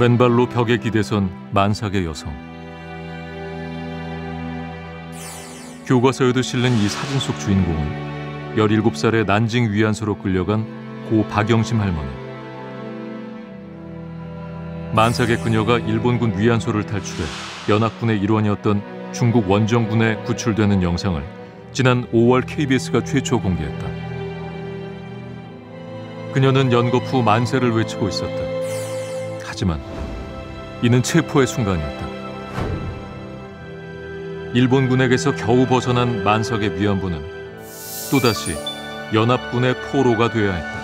맨발로 벽에 기대선 만삭의 여성. 교과서에도 실린 이 사진 속 주인공은 17살의 난징 위안소로 끌려간 고 박영심 할머니. 만삭의 그녀가 일본군 위안소를 탈출해 연합군의 일원이었던 중국 원정군에 구출되는 영상을 지난 5월 KBS가 최초 공개했다. 그녀는 후 만세를 외치고 있었다. 하지만 이는 체포의 순간이었다. 일본군에게서 겨우 벗어난 만석의 위안부는 또다시 연합군의 포로가 되어야 했다.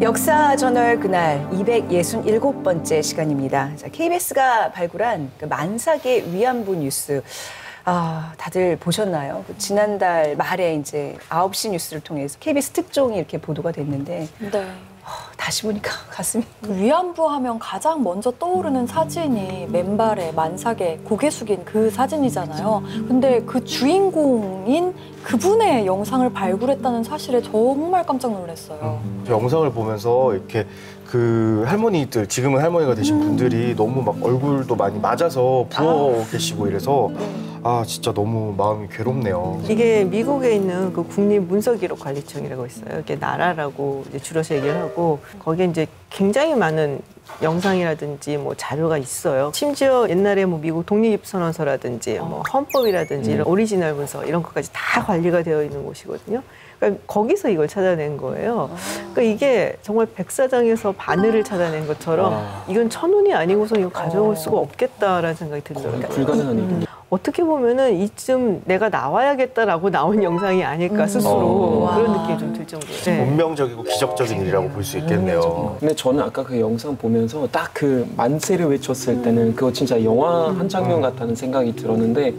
역사 저널 그날 267번째 시간입니다. 자, KBS가 발굴한 그 만삭의 위안부 뉴스. 아, 다들 보셨나요? 그 지난달 말에 이제 9시 뉴스를 통해서 KBS 특종이 이렇게 보도가 됐는데 네. 어, 다시 보니까 가슴이 그 위안부 하면 가장 먼저 떠오르는 사진이 맨발에 만삭에 고개 숙인 그 사진이잖아요. 근데 그 주인공인 그분의 영상을 발굴했다는 사실에 정말 깜짝 놀랐어요. 영상을 보면서 이렇게 그 할머니들 지금은 할머니가 되신 분들이 너무 막 얼굴도 많이 맞아서 부어 계시고 이래서 아 진짜 너무 마음이 괴롭네요. 이게 미국에 있는 그 국립문서기록관리청이라고 있어요. 이게 NARA라고 이제 줄여서 얘기를 하고 거기에 이제 굉장히 많은 영상이라든지 뭐 자료가 있어요. 심지어 옛날에 뭐 미국 독립선언서라든지 뭐 헌법이라든지 이런 오리지널 문서 이런 것까지 다 관리가 되어 있는 곳이거든요. 그러니까 거기서 이걸 찾아낸 거예요. 그러니까 이게 정말 백사장에서 바늘을 찾아낸 것처럼 이건 천운이 아니고서 이거 가져올 수가 없겠다라는 생각이 들더라고요. 불가능한 일이. 어떻게 보면은 이쯤 내가 나와야겠다라고 나온 영상이 아닐까 스스로 어. 그런 느낌이 좀 들 정도예요. 네. 운명적이고 기적적인 일이라고 볼 수 있겠네요. 근데 저는 아까 그 영상 보면서 딱 그 만세를 외쳤을 때는 그거 진짜 영화 한 장면 같다는 생각이 들었는데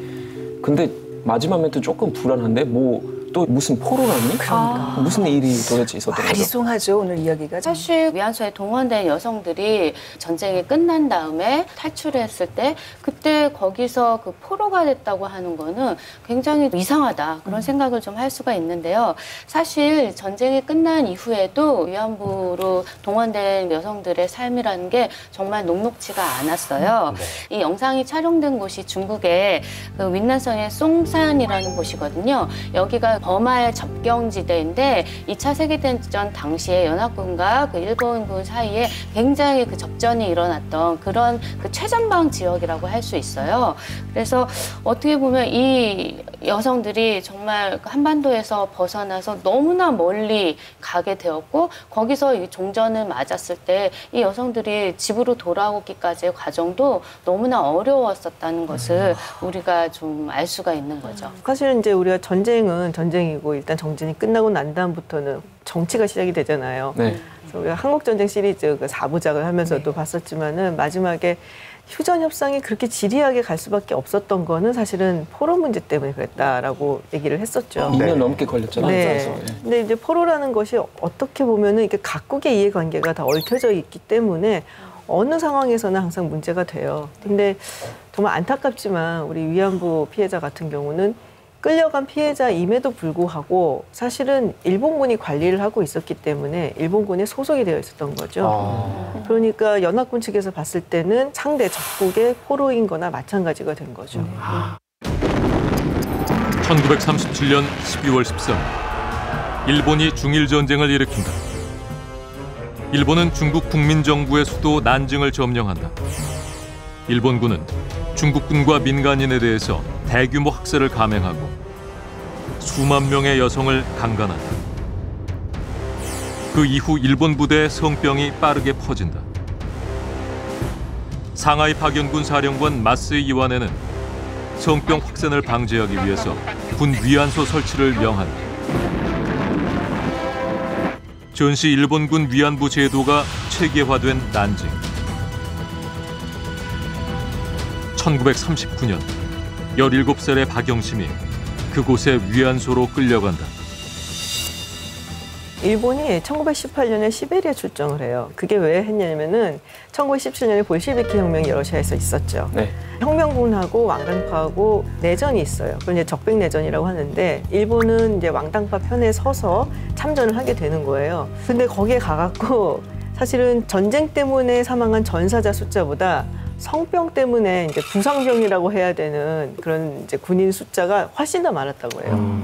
근데 마지막 멘트 조금 불안한데 뭐 또 무슨 포로라니? 그러니까. 무슨 일이 도대체 있었던 거죠? 아리송하죠 오늘 이야기가. 사실 위안소에 동원된 여성들이 전쟁이 끝난 다음에 탈출했을 때 그때 거기서 그 포로가 됐다고 하는 거는 굉장히 이상하다 그런 생각을 좀 할 수가 있는데요. 사실 전쟁이 끝난 이후에도 위안부로 동원된 여성들의 삶이라는 게 정말 녹록지가 않았어요. 이 영상이 촬영된 곳이 중국의 그 윈난성의 송산이라는 곳이거든요. 여기가 버마의 접경지대인데 2차 세계대전 당시에 연합군과 그 일본군 사이에 굉장히 그 접전이 일어났던 그런 그 최전방 지역이라고 할 수 있어요. 그래서 어떻게 보면 이 여성들이 정말 그 한반도에서 벗어나서 너무나 멀리 가게 되었고 거기서 이 종전을 맞았을 때 이 여성들이 집으로 돌아오기까지의 과정도 너무나 어려웠었다는 것을 우리가 좀 알 수가 있는 거죠. 사실은 이제 우리가 전쟁은 전쟁 이고 일단 정전이 끝나고 난 다음부터는 정치가 시작이 되잖아요. 네. 그래서 우리가 한국 전쟁 시리즈 그 4부작을 하면서도 봤었지만은 마지막에 휴전 협상이 그렇게 지리하게 갈 수밖에 없었던 거는 사실은 포로 문제 때문에 그랬다라고 얘기를 했었죠. 2년 네. 넘게 걸렸잖아요. 네. 예. 근데 이제 포로라는 것이 어떻게 보면은 이게 각국의 이해관계가 다 얽혀져 있기 때문에 어느 상황에서는 항상 문제가 돼요. 근데 정말 안타깝지만 우리 위안부 피해자 같은 경우는 끌려간 피해자임에도 불구하고 사실은 일본군이 관리를 하고 있었기 때문에 일본군에 소속이 되어 있었던 거죠. 아, 그러니까 연합군 측에서 봤을 때는 상대 적국의 포로인 거나 마찬가지가 된 거죠. 1937년 12월 13일 일본이 중일 전쟁을 일으킨다. 일본은 중국 국민정부의 수도 난징을 점령한다. 일본군은 중국군과 민간인에 대해서 대규모 학살을 감행하고 수만 명의 여성을 강간한다. 그 이후 일본 부대의 성병이 빠르게 퍼진다. 상하이 파견군 사령관 마스이 이완에는 성병 확산을 방지하기 위해서 군 위안소 설치를 명한다. 전시 일본군 위안부 제도가 체계화된 난징. 1939년 17살의 박영심이 그곳의 위안소로 끌려간다. 일본이 1918년에 시베리아 출정을 해요. 그게 왜 했냐면은 1917년에 볼셰비키 혁명이 러시아에서 있었죠. 네. 혁명군하고 왕당파하고 내전이 있어요. 그걸 이제 적백 내전이라고 하는데 일본은 이제 왕당파 편에 서서 참전을 하게 되는 거예요. 근데 거기에 가갖고 사실은 전쟁 때문에 사망한 전사자 숫자보다 성병 때문에 이제 부상병이라고 해야 되는 그런 이제 군인 숫자가 훨씬 더 많았다고 해요.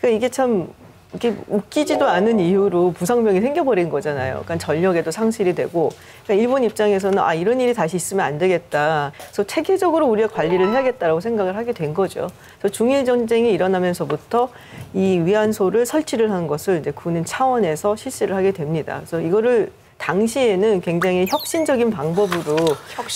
그러니까 이게 참 이게 웃기지도 않은 이유로 부상병이 생겨버린 거잖아요. 그러니까 전력에도 상실이 되고, 그러니까 일본 입장에서는 아 이런 일이 다시 있으면 안 되겠다. 그래서 체계적으로 우리가 관리를 해야겠다라고 생각을 하게 된 거죠. 그래서 중일 전쟁이 일어나면서부터 이 위안소를 설치를 한 것을 이제 군인 차원에서 실시를 하게 됩니다. 그래서 이거를 당시에는 굉장히 혁신적인 방법으로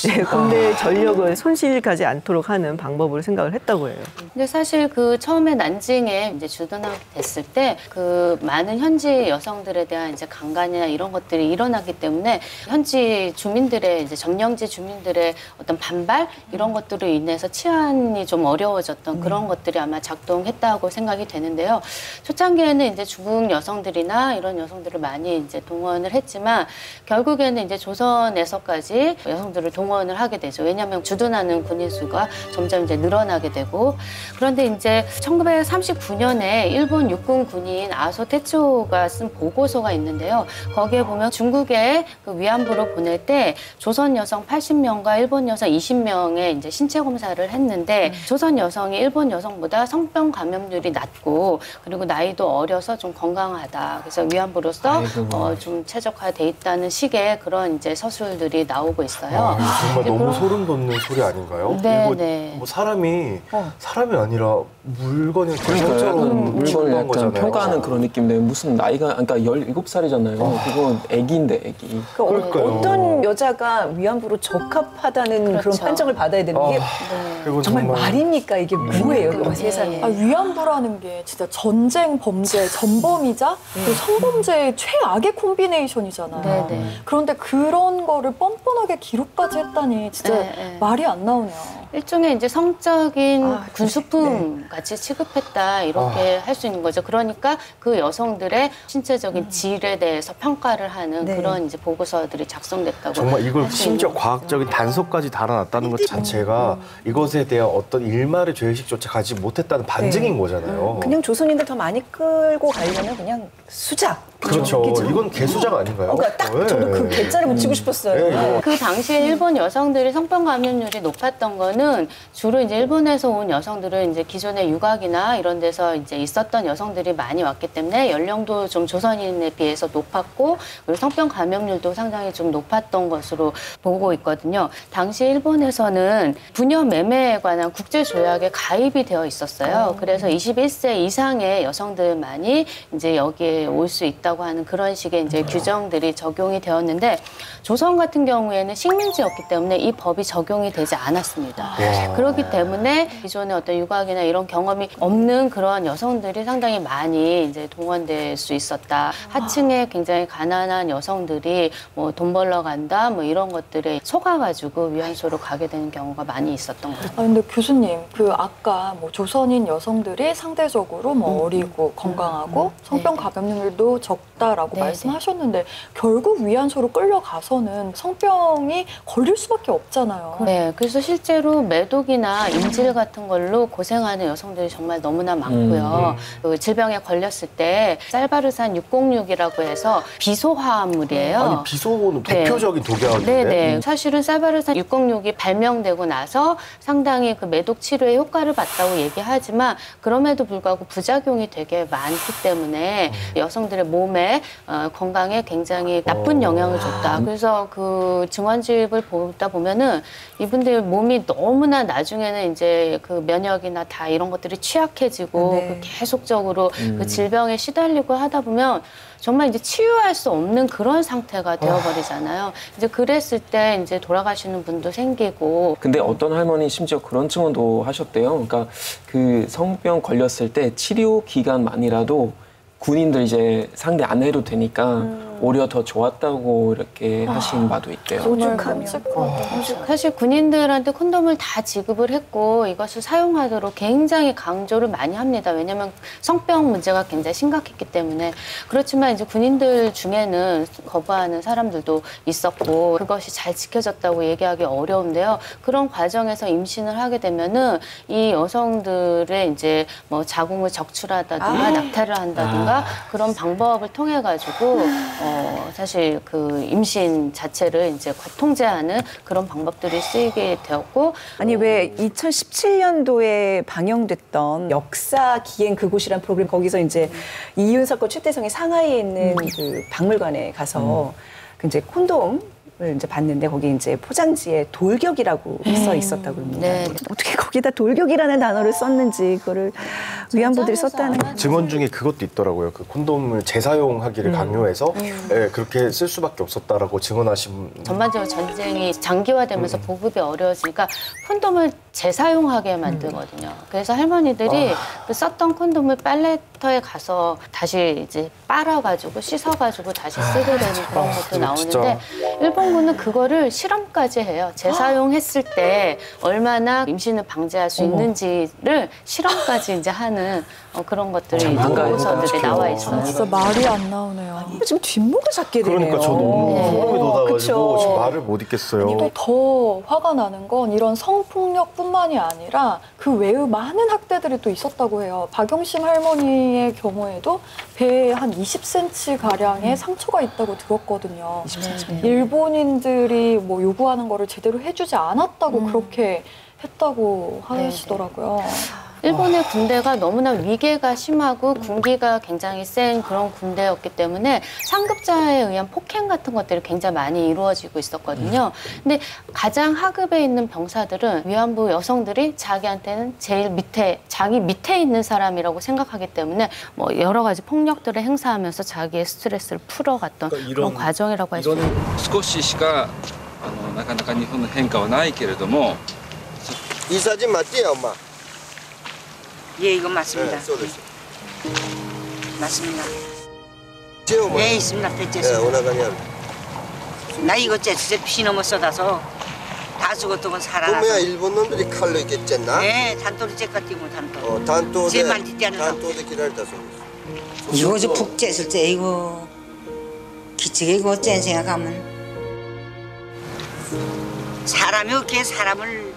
네, 군대 전력을 손실 가지 않도록 하는 방법으로 생각을 했다고 해요. 근데 사실 그 처음에 난징에 이제 주둔하게 됐을 때 그 많은 현지 여성들에 대한 이제 강간이나 이런 것들이 일어나기 때문에 현지 주민들의 이제 점령지 주민들의 어떤 반발 이런 것들로 인해서 치안이 좀 어려워졌던 그런 것들이 아마 작동했다고 생각이 되는데요. 초창기에는 이제 중국 여성들이나 이런 여성들을 많이 이제 동원을 했지만 결국에는 이제 조선에서까지 여성들을 동원을 하게 되죠. 왜냐하면 주둔하는 군인 수가 점점 이제 늘어나게 되고 그런데 이제 1939년에 일본 육군 군인 아소 테츠오가 쓴 보고서가 있는데요. 거기에 보면 중국에 그 위안부로 보낼 때 조선 여성 80명과 일본 여성 20명의 이제 신체 검사를 했는데 조선 여성이 일본 여성보다 성병 감염률이 낮고 그리고 나이도 어려서 좀 건강하다. 그래서 위안부로서. 어, 좀 최적화돼 있다 는 식의 그런 이제 서술들이 나오고 있어요. 아, 정말 너무 그런- 소름 돋는 소리 아닌가요? 네, 이거 네. 뭐 사람이 어. 사람이 아니라 물건이 그러니까 대상처럼 약간 물건을 약간 거잖아요. 평가하는 그런 느낌인데 무슨 나이가 그러니까 17살이잖아요. 그건 애기인데 애기. 그러니까 그러니까요. 어떤 여자가 위안부로 적합하다는 그런 그렇죠. 판정을 받아야 되는 게 아, 네. 이건 정말, 말입니까? 이게 뭐예요? 이거 네. 세상에. 아, 위안부라는 게 진짜 전쟁 범죄 전범이자 그 성범죄의 최악의 콤비네이션이잖아요. 네, 네. 그런데 그런 거를 뻔뻔하게 기록까지 했다니 진짜 네, 네. 말이 안 나오네요. 일종의 이제 성적인 아, 군수품 같이 취급했다 이렇게 할 수 있는 거죠. 그러니까 그 여성들의 신체적인 질에 대해서 평가를 하는 네. 그런 이제 보고서들이 작성됐다고. 정말 이걸 할수 심지어 과학적인 단서까지 달아놨다는 것 자체가 이것에 대한 어떤 일말의 죄의식조차 가지 못했다는 반증인 네. 거잖아요. 그냥 조선인들 더 많이 끌고 가려면 그냥 수작. 그렇죠. 그죠? 이건 개수작 아닌가요? 어, 그러니까 딱 네. 저도 그 개자를 붙이고 싶었어요. 네, 이거 그 당시에 일본 여성들이 성병 감염률이 높았던 거는 주로 이제 일본에서 온 여성들은 이제 기존의 유학이나 이런 데서 이제 있었던 여성들이 많이 왔기 때문에 연령도 좀 조선인에 비해서 높았고 그리고 성병 감염률도 상당히 좀 높았던 것으로 보고 있거든요. 당시 일본에서는 부녀 매매에 관한 국제 조약에 가입이 되어 있었어요. 그래서 21세 이상의 여성들만이 이제 여기에 올 수 있다 고 하는 그런 식의 이제 규정들이 적용이 되었는데 조선 같은 경우에는 식민지였기 때문에 이 법이 적용이 되지 않았습니다. 와. 그렇기 때문에 기존의 어떤 유학이나 이런 경험이 없는 그런 여성들이 상당히 많이 이제 동원될 수 있었다. 하층에 굉장히 가난한 여성들이 뭐 돈 벌러 간다 뭐 이런 것들에 속아가지고 위안소로 가게 되는 경우가 많이 있었던 거죠. 아, 근데 교수님, 그 아까 뭐 조선인 여성들이 상대적으로 뭐 어리고 건강하고 성병 네. 감염률도 적 다라고 네, 말씀하셨는데 결국 위안소로 끌려가서는 성병이 걸릴 수밖에 없잖아요. 네, 그래서 실제로 매독이나 인질 같은 걸로 고생하는 여성들이 정말 너무나 많고요. 그 질병에 걸렸을 때 쌀바르산 606이라고 해서 비소화합물이에요. 아니 비소는 네. 대표적인 독약인데. 네 네. 사실은 사바르산 606이 발명되고 나서 상당히 그 매독 치료에 효과를 봤다고 얘기하지만 그럼에도 불구하고 부작용이 되게 많기 때문에 여성들의 몸에 어, 건강에 굉장히 나쁜 영향을 줬다. 그래서 그 증원집을 보다 보면은 이분들 몸이 너무나 나중에는 이제 그 면역이나 다 이런 것들이 취약해지고 네. 그 계속적으로 그 질병에 시달리고 하다 보면 정말 이제 치유할 수 없는 그런 상태가 되어버리잖아요. 이제 그랬을 때 이제 돌아가시는 분도 생기고 근데 어떤 할머니 심지어 그런 증언도 하셨대요. 그러니까 그 성병 걸렸을 때 치료 기간만이라도 군인들 이제 상대 안 해도 되니까 오히려 더 좋았다고 이렇게 하신 바도 있대요. 정말 오죽하면. 끔찍하다. 사실 군인들한테 콘돔을 다 지급을 했고 이것을 사용하도록 굉장히 강조를 많이 합니다. 왜냐하면 성병 문제가 굉장히 심각했기 때문에 그렇지만 이제 군인들 중에는 거부하는 사람들도 있었고 그것이 잘 지켜졌다고 얘기하기 어려운데요. 그런 과정에서 임신을 하게 되면은 이 여성들의 이제 뭐 자궁을 적출하다든가 아. 낙태를 한다든가 그런 방법을 통해 가지고 어 사실 그 임신 자체를 이제 통제하는 그런 방법들이 쓰이게 되었고 아니 왜 2017년도에 방영됐던 역사 기행 그곳이란 프로그램 거기서 이제 이윤석과 최태성이 상하이에 있는 그 박물관에 가서 그 이제 콘돔 을 이제 봤는데 거기 이제 포장지에 돌격이라고 써 있었다고 합니다. 네. 어떻게 거기다 돌격이라는 단어를 썼는지 그거를 위안부들이 전장에서 썼다는 증언 중에 그것도 있더라고요. 그 콘돔을 재사용하기를 강요해서 예, 그렇게 쓸 수밖에 없었다라고 증언하신 전반적으로 전쟁이 장기화되면서 보급이 어려워지니까 콘돔을 재사용하게 만들거든요. 그래서 할머니들이 그 썼던 콘돔을 빨래터에 가서 다시 이제 빨아가지고 씻어가지고 다시 쓰게 되는 그런 것도 나오는데. 일본군은 그거를 실험까지 해요. 재사용했을 때 얼마나 임신을 방지할 수 있는지를 실험까지 이제 하는 어, 그런 것들이 참 한가해요. 보고서들이 나와. 있어요. 진짜 말이 안 나오네요. 지금 뒷목을 잡게 되네요. 그러니까 저 너무 네. 소름이 돋아가지고 그쵸. 지금 말을 못 있겠어요. 또더 화가 나는 건 이런 성폭력뿐만이 아니라 그 외의 많은 학대들이 또 있었다고 해요. 박영심 할머니의 경우에도 배에 한 20cm 가량의 상처가 있다고 들었거든요. 20cm. 일본인들이 뭐 요구하는 거를 제대로 해주지 않았다고 음. 그렇게 했다고 하시더라고요. 일본의 군대가 너무나 위계가 심하고 군기가 굉장히 센 그런 군대였기 때문에 상급자에 의한 폭행 같은 것들이 굉장히 많이 이루어지고 있었거든요. 근데 가장 하급에 있는 병사들은 위안부 여성들이 자기한테는 제일 밑에 자기 밑에 있는 사람이라고 생각하기 때문에 뭐 여러 가지 폭력들을 행사하면서 자기의 스트레스를 풀어갔던 그러니까 그런 이런- 과정이라고 할 수 있습니다. 少ししかあのなかなか日本の変化はないけれども 이 사진 맞지, 엄마? 예, 이거 맞습니다. 네, 쏘됐어. 맞습니다. 제 엄마. 예, 있습니다. 배째 예, 오나가냐. 나 이거 째수제 피넘어 쏟아서 다 죽었던 건 그러면. 일본 놈들이 칼로 이렇게 쨌나? 예, 단도리 째까 띄고 단도. 어, 단도대. 제 말지 떼는 거. 단도대 기다렸다 소. 이거 저푹 째을 때 이거 기치게 이거 짠 생각하면 사람이 어떻게 사람을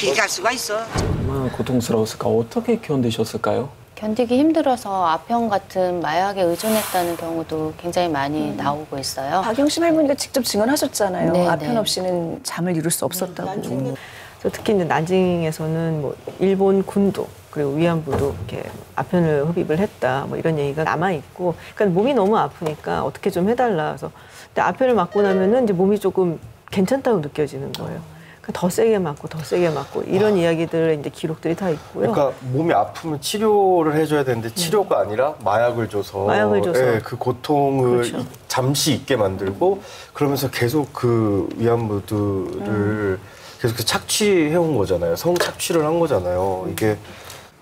길갈 수가 있어. 얼마나 고통스러웠을까? 어떻게 견디셨을까요? 견디기 힘들어서 아평 같은 마약에 의존했다는 경우도 굉장히 많이 나오고 있어요. 박영심 할머니가 직접 증언하셨잖아요. 네, 아편 네. 없이는 잠을 이룰 수 없었다고. 그래서 특히 이제 난징에서는 뭐 일본 군도 그리고 위안부도 이렇게 아편을 흡입을 했다 뭐 이런 얘기가 남아 있고 그러니까 몸이 너무 아프니까 어떻게 좀 해달라 그래서 근데 아편을 맞고 나면은 이제 몸이 조금 괜찮다고 느껴지는 거예요. 더 세게 맞고 더 세게 맞고 이런 이야기들 이제 기록들이 다 있고요. 그러니까 몸이 아프면 치료를 해줘야 되는데 치료가 아니라 마약을 줘서, 마약을 줘서. 예, 그 고통을 그렇죠. 이- 잠시 잊게 만들고 그러면서 계속 그 위안부들을 계속 그 착취해 온 거잖아요. 성 착취를 한 거잖아요. 이게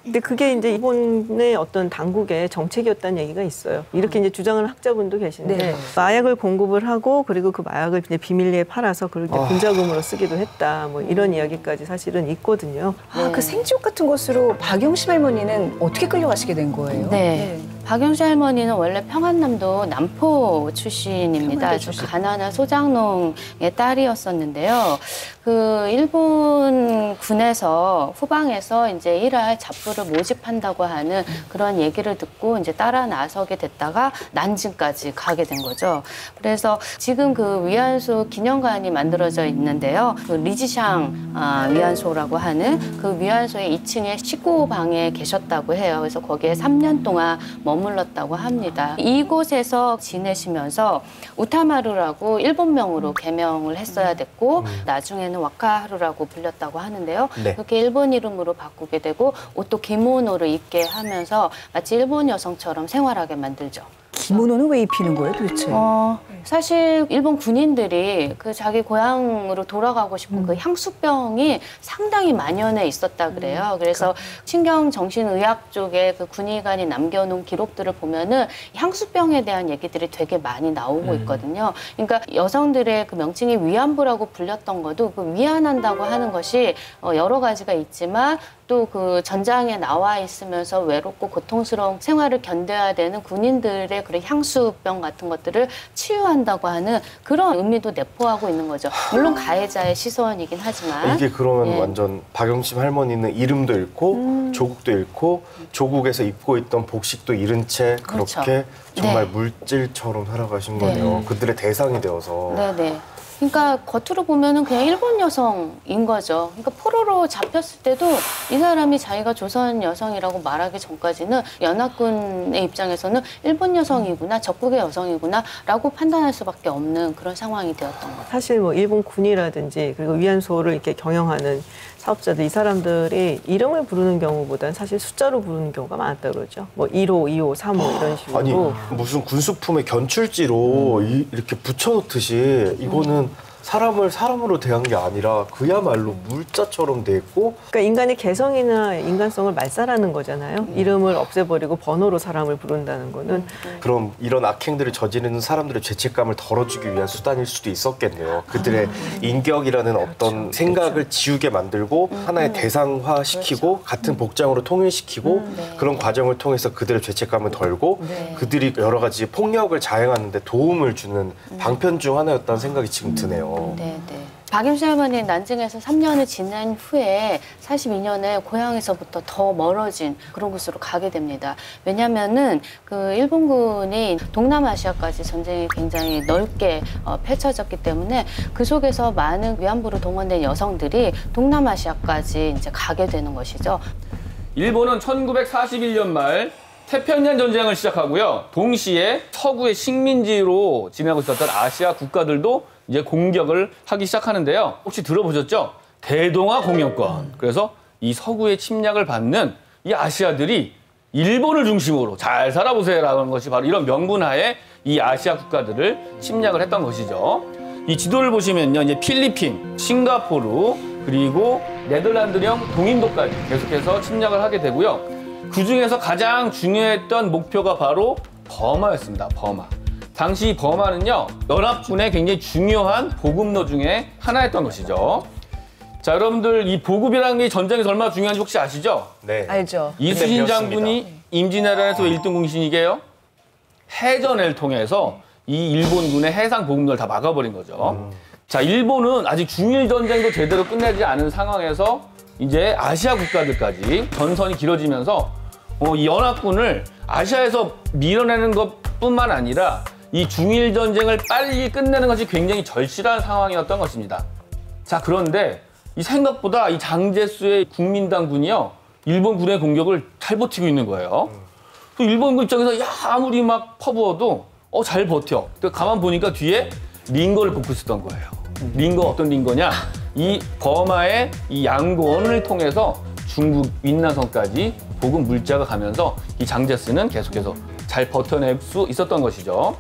근데 그게 이제 일본의 어떤 당국의 정책이었다는 얘기가 있어요. 이렇게 이제 주장을 학자분도 계신데 네. 마약을 공급을 하고 그리고 그 마약을 이제 비밀리에 팔아서 그걸 이제 아. 군자금으로 쓰기도 했다. 뭐 이런 이야기까지 사실은 있거든요. 아, 그 생지옥 같은 곳으로 박영심 할머니는 어떻게 끌려가시게 된 거예요? 네. 박영수 할머니는 원래 평안남도 남포 출신입니다. 아주. 가난한 소장농의 딸이었었는데요. 그 일본 군에서 후방에서 이제 일할 잡부를 모집한다고 하는 그런 얘기를 듣고 이제 따라 나서게 됐다가 난징까지 가게 된 거죠. 그래서 지금 그 위안소 기념관이 만들어져 있는데요. 그 리지샹 아, 위안소라고 하는 그 위안소의 2층에 19방에 계셨다고 해요. 그래서 거기에 3년 동안 머물 렀다고 합니다. 이곳에서 지내시면서 우타마루라고 일본명으로 개명을 했어야 됐고 나중에는 와카하루라고 불렸다고 하는데요. 네. 그렇게 일본 이름으로 바꾸게 되고 옷도 기모노를 입게 하면서 마치 일본 여성처럼 생활하게 만들죠. 기모노는 왜 입히는 거예요, 도대체? 어, 사실 일본 군인들이 그 자기 고향으로 돌아가고 싶은 그 향수병이 상당히 만연해 있었다 그래요. 그래서 신경정신의학 쪽에 그 군의관이 남겨놓은 기록들을 보면은 향수병에 대한 얘기들이 되게 많이 나오고 있거든요. 그러니까 여성들의 그 명칭이 위안부라고 불렸던 것도 그 위안한다고 하는 것이 어, 여러 가지가 있지만 또그 전장에 나와 있으면서 외롭고 고통스러운 생활을 견뎌야 되는 군인들의 그런 향수병 같은 것들을 치유한다고 하는 그런 의미도 내포하고 있는 거죠. 물론 가해자의 시선이긴 하지만 이게 그러면 예. 음. 완전 박영심 할머니는 이름도 잃고 조국도 잃고 조국에서 입고 있던 복식도 잃은 채 그렇죠. 그렇게 정말 네. 물질처럼 살아가신 네. 거네요. 그들의 대상이 되어서. 네네. 그러니까 겉으로 보면은 그냥 일본 여성인 거죠. 그러니까 포로로 잡혔을 때도 이 사람이 자기가 조선 여성이라고 말하기 전까지는 연합군의 입장에서는 일본 여성이구나, 적국의 여성이구나라고 판단할 수밖에 없는 그런 상황이 되었던 거죠. 사실 뭐 일본 군이라든지 그리고 위안소를 이렇게 경영하는 사업자들 이 사람들이 이름을 부르는 경우보다는 사실 숫자로 부르는 경우가 많다 그러죠. 뭐 1호, 2호, 3호 이런 식으로. 아니 무슨 군수품에 견출지로 이, 이렇게 붙여놓듯이 이거는 사람을 사람으로 대한 게 아니라 그야말로 물자처럼 돼 있고 그러니까 인간의 개성이나 인간성을 말살하는 거잖아요. 이름을 없애버리고 번호로 사람을 부른다는 거는. 그럼 이런 악행들을 저지르는 사람들의 죄책감을 덜어주기 위한 수단일 수도 있었겠네요. 그들의 인격이라는 어떤 생각을 지우게 만들고 하나의 대상화시키고 같은 복장으로 통일시키고 그런 과정을 통해서 그들의 죄책감을 덜고 그들이 여러 가지 폭력을 자행하는데 도움을 주는 방편 중 하나였다는 생각이 지금 드네요. 네, 네. 박임수 할머니 난징에서 3년을 지난 후에 42년에 고향에서부터 더 멀어진 그런 곳으로 가게 됩니다. 왜냐면은 그 일본군이 동남아시아까지 전쟁이 굉장히 넓게 어, 펼쳐졌기 때문에 그 속에서 많은 위안부로 동원된 여성들이 동남아시아까지 이제 가게 되는 것이죠. 일본은 1941년 말 태평양 전쟁을 시작하고요. 동시에 서구의 식민지로 지내고 있었던 아시아 국가들도 이제 공격을 하기 시작하는데요. 혹시 들어보셨죠? 대동아 공영권. 그래서 이 서구의 침략을 받는 이 아시아들이 일본을 중심으로 잘 살아보세요라는 것이 바로 이런 명분하에 이 아시아 국가들을 침략을 했던 것이죠. 이 지도를 보시면요, 이제 필리핀, 싱가포르, 그리고 네덜란드령 동인도까지 계속해서 침략을 하게 되고요. 그 중에서 가장 중요했던 목표가 바로 버마였습니다. 버마. 당시 버마는요, 연합군의 굉장히 중요한 보급로 중에 하나였던 것이죠. 자, 여러분들 이 보급이라는 게 전쟁에서 얼마나 중요한지 혹시 아시죠? 네. 알죠. 이수신 배웠습니다. 장군이 임진왜란에서 왜 1등 공신이게요? 해전을 통해서 이 일본군의 해상 보급로를 다 막아버린 거죠. 자, 일본은 아직 중일 전쟁도 제대로 끝내지 않은 상황에서 이제 아시아 국가들까지 전선이 길어지면서 어, 이 연합군을 아시아에서 밀어내는 것뿐만 아니라 이 중일 전쟁을 빨리 끝내는 것이 굉장히 절실한 상황이었던 것입니다. 자, 그런데 이 생각보다 이 장제수의 국민당군이요. 일본 군의 공격을 잘 버티고 있는 거예요. 또 일본 군 입장에서 야, 아무리 막 퍼부어도 어, 잘 버텨. 근데 가만 보니까 뒤에 링거를 뽑고 있었던 거예요. 링거 어떤 링거냐? 이 버마의 이 양곤을 통해서 중국 윈난성까지 보급 물자가 가면서 이 장제스는 계속해서 잘 버텨낼 수 있었던 것이죠.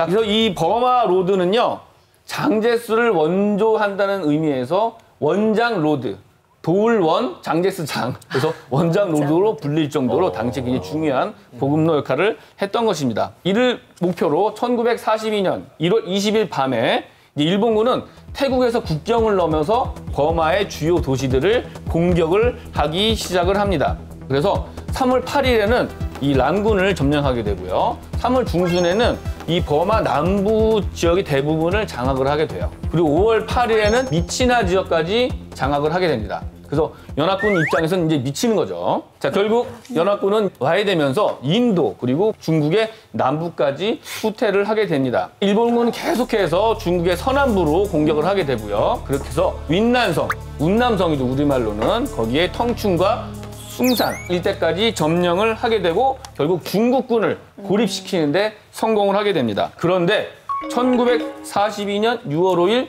자, 그래서 이 버마 road는요, 장제스를 원조한다는 의미에서 원장 road, 도울원 장제스 장. 그래서 원장 로드로 불릴 정도로 당시 굉장히 중요한 보급로 역할을 했던 것입니다. 이를 목표로 1942년 1월 20일 밤에 일본군은 태국에서 국경을 넘어서 버마의 주요 도시들을 공격을 하기 시작을 합니다. 그래서 3월 8일에는 이 란군을 점령하게 되고요. 3월 중순에는 이 버마 남부 지역의 대부분을 장악을 하게 돼요. 그리고 5월 8일에는 미치나 지역까지 장악을 하게 됩니다. 그래서 연합군 입장에서는 이제 미치는 거죠. 자, 결국 연합군은 와해되면서 인도 그리고 중국의 남부까지 후퇴를 하게 됩니다. 일본군은 계속해서 중국의 서남부로 공격을 하게 되고요. 그렇게 해서 윈난성, 운남성이죠 우리말로는 거기에 텅춘과 숭산 일대까지 점령을 하게 되고 결국 중국군을 고립시키는데 성공을 하게 됩니다. 그런데 1942년 6월 5일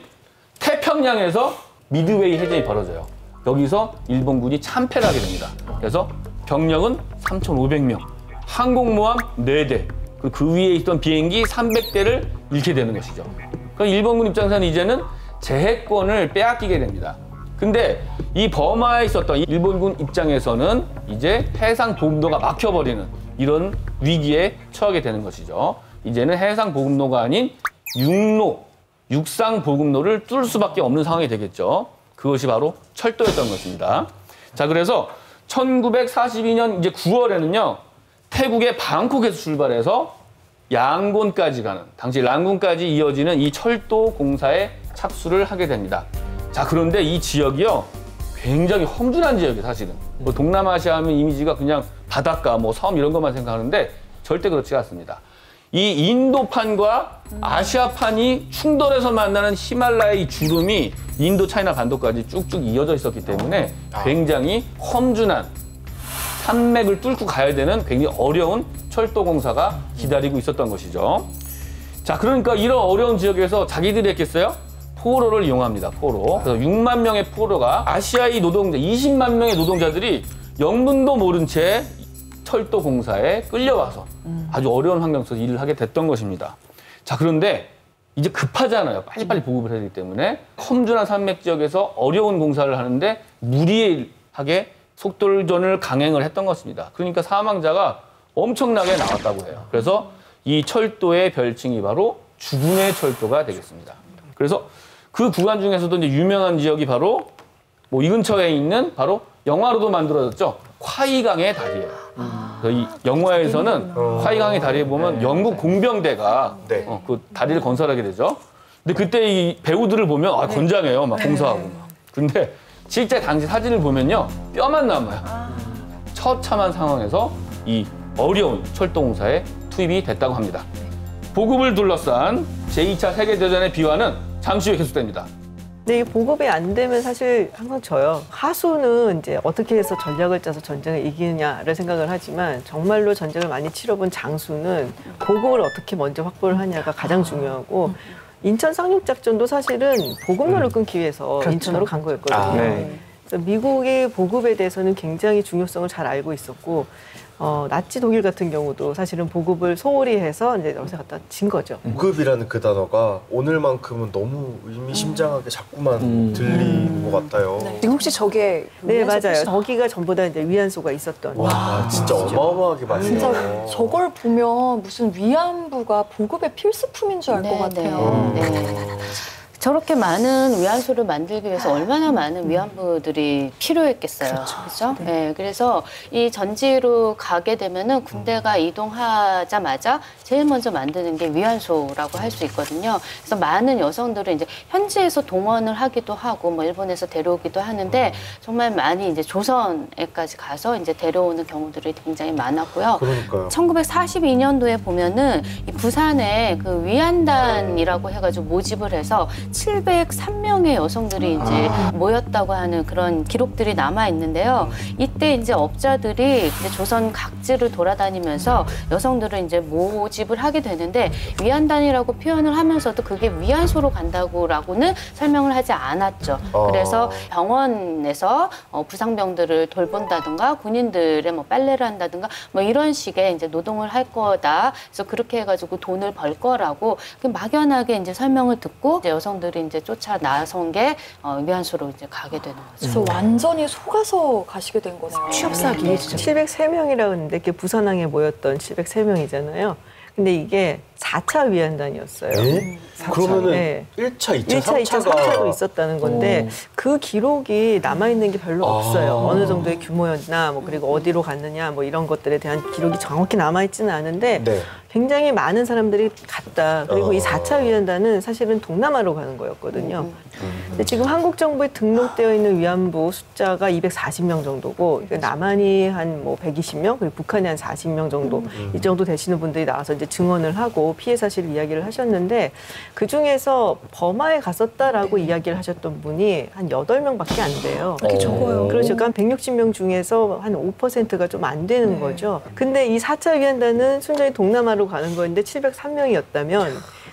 태평양에서 미드웨이 해전이 벌어져요. 여기서 일본군이 참패를 하게 됩니다. 그래서 병력은 3,500명, 항공모함 4대, 그, 그 위에 있던 비행기 300대를 잃게 되는 것이죠. 그러니까 일본군 입장에서는 이제는 재해권을 빼앗기게 됩니다. 근데 이 버마에 있었던 이 일본군 입장에서는 이제 해상 보급로가 막혀버리는 이런 위기에 처하게 되는 것이죠. 이제는 해상 보급로가 아닌 육로, 육상 보급로를 뚫을 수밖에 없는 상황이 되겠죠. 그것이 바로 철도였던 것입니다. 자, 그래서 1942년 이제 9월에는요, 태국의 방콕에서 출발해서 양곤까지 가는, 당시 랑군까지 이어지는 이 철도 공사에 착수를 하게 됩니다. 자, 그런데 이 지역이요, 굉장히 험준한 지역이에요, 사실은. 뭐 동남아시아 하면 이미지가 그냥 바닷가, 뭐 섬 이런 것만 생각하는데 절대 그렇지 않습니다. 이 인도판과 아시아판이 충돌해서 만나는 히말라야 이 주름이 인도 차이나 반도까지 쭉쭉 이어져 있었기 때문에 굉장히 험준한 산맥을 뚫고 가야 되는 굉장히 어려운 철도 공사가 기다리고 있었던 것이죠. 자, 그러니까 이런 어려운 지역에서 자기들이 했겠어요? 포로를 이용합니다. 포로. 그래서 6만 명의 포로가 아시아의 노동자, 20만 명의 노동자들이 영문도 모른 채 철도 공사에 끌려와서 아주 어려운 환경 속에서 일을 하게 됐던 것입니다. 자, 그런데 이제 급하잖아요. 빨리빨리 보급을 해야 되기 때문에 험준한 산맥 지역에서 어려운 공사를 하는데 무리하게 속도전을 강행을 했던 것입니다. 그러니까 사망자가 엄청나게 나왔다고 해요. 그래서 이 철도의 별칭이 바로 죽음의 철도가 되겠습니다. 그래서 그 구간 중에서도 이제 유명한 지역이 바로 뭐 이 근처에 있는 바로 영화로도 만들어졌죠. 콰이강의 다리예요. 그래서 이 영화에서는 콰이강의 다리에 보면 영국 공병대가 네. 어, 그 다리를 건설하게 되죠. 근데 그때 이 배우들을 보면 아 건장해요, 막 공사하고. 막. 근데 실제 당시 사진을 보면요 뼈만 남아요. 처참한 상황에서 이 어려운 철도 공사에 투입이 됐다고 합니다. 보급을 둘러싼 제2차 세계대전의 비화는 잠시 후에 계속됩니다. 근데 이 보급이 안 되면 사실 항상 져요. 하수는 이제 어떻게 해서 전략을 짜서 전쟁을 이기느냐를 생각을 하지만 정말로 전쟁을 많이 치러본 장수는 보급을 어떻게 먼저 확보를 하냐가 가장 중요하고 인천 상륙 작전도 사실은 보급로를 끊기 위해서 인천으로 간 거였거든요. 아, 네. 그래서 미국의 보급에 대해서는 굉장히 중요성을 잘 알고 있었고 어, 나치 독일 같은 경우도 사실은 보급을 소홀히 해서 이제 여기서 갖다 진 거죠. 보급이라는 그 단어가 오늘만큼은 너무 의미심장하게 자꾸만 음. 들리는 것 같아요. 지금 혹시 저게 네, 맞아요. 저기가 전부 다 이제 위안소가 있었던. 와, 진짜 어마어마하게 많이 진짜. 저걸 보면 무슨 위안부가 보급의 필수품인 줄 알것 네, 같아요. 네, 네. 저렇게 많은 위안소를 만들기 위해서 얼마나 많은 위안부들이 필요했겠어요. 그렇죠. 네. 그래서 이 전지로 가게 되면은 군대가 이동하자마자 제일 먼저 만드는 게 위안소라고 할 수 있거든요. 그래서 많은 여성들은 이제 현지에서 동원을 하기도 하고 뭐 일본에서 데려오기도 하는데 정말 많이 이제 조선에까지 가서 이제 데려오는 경우들이 굉장히 많았고요. 그러니까요. 1942년도에 보면은 이 부산에 그 위안단이라고 해가지고 모집을 해서 703명의 여성들이 이제 모였다고 하는 그런 기록들이 남아 있는데요. 이때 이제 업자들이 이제 조선 각지를 돌아다니면서 여성들을 이제 모집을 하게 되는데 위안단이라고 표현을 하면서도 그게 위안소로 간다고라고는 설명을 하지 않았죠. 어. 그래서 병원에서 어, 부상병들을 돌본다든가 군인들의 뭐 빨래를 한다든가 뭐 이런 식의 이제 노동을 할 거다. 그래서 그렇게 해가지고 돈을 벌 거라고 그 막연하게 이제 설명을 듣고 이제 여성 들이 이제 쫓아 나선 게 어, 위안소로 이제 가게 되는 거죠. 그래서 완전히 속아서 가시게 된 거네요. 취업 사기 진짜 703명이라고 했는데 이게 부산항에 모였던 703명이잖아요. 근데 이게 4차 위안단이었어요. 에? 그러면은 네. 1차, 2차, 1차, 2차, 3차가 3차도 있었다는 건데 그 기록이 남아 있는 게 별로 아. 없어요. 어느 정도의 규모였나, 뭐 그리고 어디로 갔느냐, 뭐 이런 것들에 대한 기록이 정확히 남아 있지는 않은데 네. 굉장히 많은 사람들이 갔다. 그리고 어. 이 4차 위안단은 사실은 동남아로 가는 거였거든요. 근데 지금 한국 정부에 등록되어 있는 위안부 숫자가 240명 정도고 그러니까 남한이 한 뭐 120명 그리고 북한이 한 40명 정도 이 정도 되시는 분들이 나와서 이제 증언을 하고 피해 사실 이야기를 하셨는데 그 중에서 버마에 갔었다라고 이야기를 하셨던 분이 한 8명밖에 안 돼요. 이렇게 적어요. 그렇죠. 그러니까 한 160명 중에서 한 5%가 좀 안 되는 거죠. 근데 이 4차 위안단은 순전히 동남아로 가는 거였는데 703명이었다면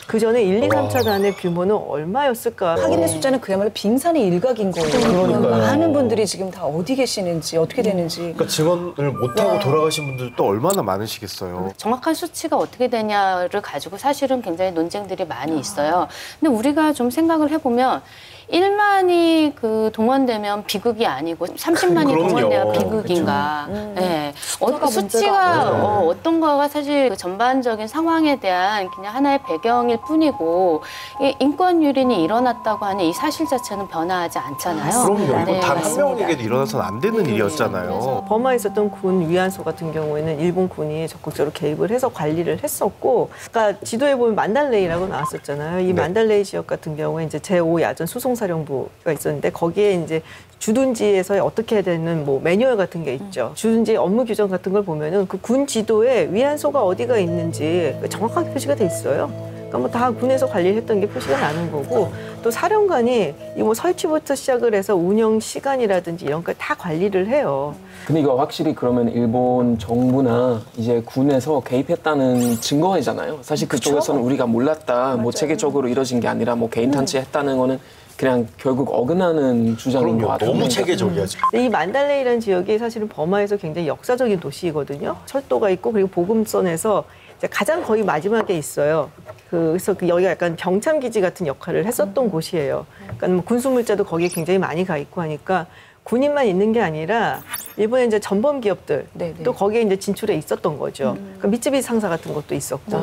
그 전에 1, 2, 3차 단의 규모는 얼마였을까? 확인된 숫자는 그야말로 빙산의 일각인 거예요. 그러니까요. 많은 분들이 지금 다 어디 계시는지 어떻게 되는지. 그러니까 증언을 못하고 네. 돌아가신 분들도 얼마나 많으시겠어요. 정확한 수치가 어떻게 되냐를 가지고 사실은 굉장히 논쟁들이 많이 있어요. 근데 우리가 좀 생각을 해보면 1만이 그 동원되면 비극이 아니고 30만이 그럼요. 동원되면 비극인가. 음. 네. 숫자가 어, 수치가 문제가 어, 어떤 거가 사실 그 전반적인 상황에 대한 그냥 하나의 배경일 뿐이고 이 인권 유린이 일어났다고 하는 이 사실 자체는 변화하지 않잖아요. 그럼요. 이건 네, 단한 맞습니다. 명에게도 일어나서는 안 되는 일이었잖아요. 버마에 있었던 군 위안소 같은 경우에는 일본 군이 적극적으로 개입을 해서 관리를 했었고, 그러니까 지도에 보면 만달레이라고 나왔었잖아요. 이 네. 만달레이 지역 같은 경우에 이제 제5 야전 수송 사령부가 있었는데 거기에 이제 주둔지에서 어떻게 해야 되는 뭐 매뉴얼 같은 게 있죠. 주둔지 업무 규정 같은 걸 보면은 그 군 지도에 위안소가 어디가 있는지 정확하게 표시가 돼 있어요. 그러니까 뭐 다 군에서 관리를 했던 게 표시가 나는 거고 또 사령관이 이 뭐 설치부터 시작을 해서 운영 시간이라든지 이런 걸 다 관리를 해요. 근데 이거 확실히 그러면 일본 정부나 이제 군에서 개입했다는 증거이잖아요. 사실 그쪽에서는 우리가 몰랐다, 뭐 체계적으로 이뤄진 게 아니라 뭐 개인 단체 했다는 거는 그냥 결국 어긋나는 주장인 것 그럼요. 같아요. 너무 체계적이야. 지금. 근데 이 만달레이라는 지역이 사실은 버마에서 굉장히 역사적인 도시거든요. 철도가 있고 그리고 보금선에서 이제 가장 거의 마지막에 있어요. 그- 그래서 그 여기가 약간 병참 기지 같은 역할을 했었던 곳이에요. 그러니까 뭐 군수 물자도 거기에 굉장히 많이 가 있고 하니까 군인만 있는 게 아니라 일본의 이제 전범 기업들 네, 네. 또 거기에 이제 진출해 있었던 거죠. 그러니까 미쯔비시 상사 같은 것도 있었고.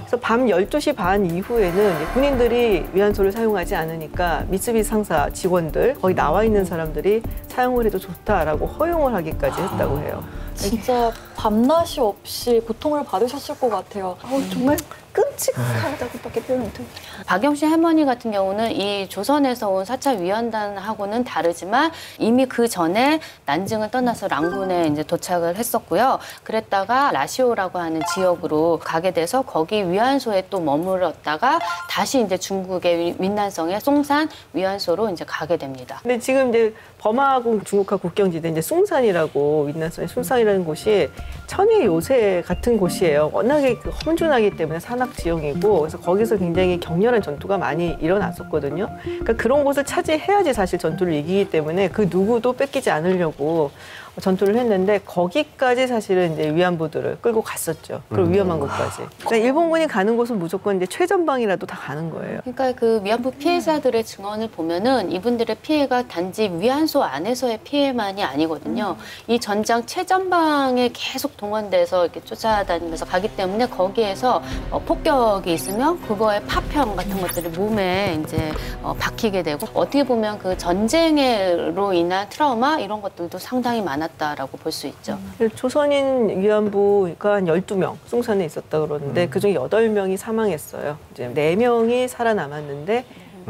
그래서 밤 12시 반 이후에는 군인들이 위안소를 사용하지 않으니까 미쓰비시 상사 직원들 거기 나와 있는 사람들이 사용을 해도 좋다라고 허용을 하기까지 했다고 해요. 진짜 밤낮이 없이 고통을 받으셨을 것 같아요. 어, 정말 끔찍하다고밖에 표현 못해요. 박영신 할머니 같은 경우는 이 조선에서 온 사차 위원단하고는 다르지만 이미 그 전에 난징을 떠나서 랑군에 이제 도착을 했었고요. 그랬다가 라시오라고 하는 지역으로 가게 돼서 거기 위안소에 또 머물렀다가 다시 이제 중국의 위- 윈난성의 송산 위안소로 이제 가게 됩니다. 근데 지금 이제 버마하고 중국과 국경지대 이제 숭산이라고 윈난성의 숭산이라는 곳이 천의 요새 같은 곳이에요. 워낙에 그 험준하기 때문에 산악 지형이고 그래서 거기서 굉장히 격렬한 전투가 많이 일어났었거든요. 그러니까 그런 곳을 차지해야지 사실 전투를 이기기 때문에 그 누구도 뺏기지 않으려고 전투를 했는데 거기까지 사실은 이제 위안부들을 끌고 갔었죠. 그리고 위험한 곳까지. 그러니까 일본군이 가는 곳은 무조건 이제 최전방이라도 다 가는 거예요. 그러니까 그 위안부 피해자들의 증언을 보면은 이분들의 피해가 단지 위안소 안에서의 피해만이 아니거든요. 이 전장 최전방에 계속 동원돼서 이렇게 쫓아다니면서 가기 때문에 거기에서 어, 폭격이 있으면 그거의 파편 같은 것들이 몸에 이제 어, 박히게 되고 어떻게 보면 그 전쟁으로 인한 트라우마 이런 것들도 상당히 많 았다라고 볼 수 있죠. 조선인 위안부가 한 12명 숭산에 있었다 그러는데 그중에 8명이 사망했어요. 이제 4명이 살아남았는데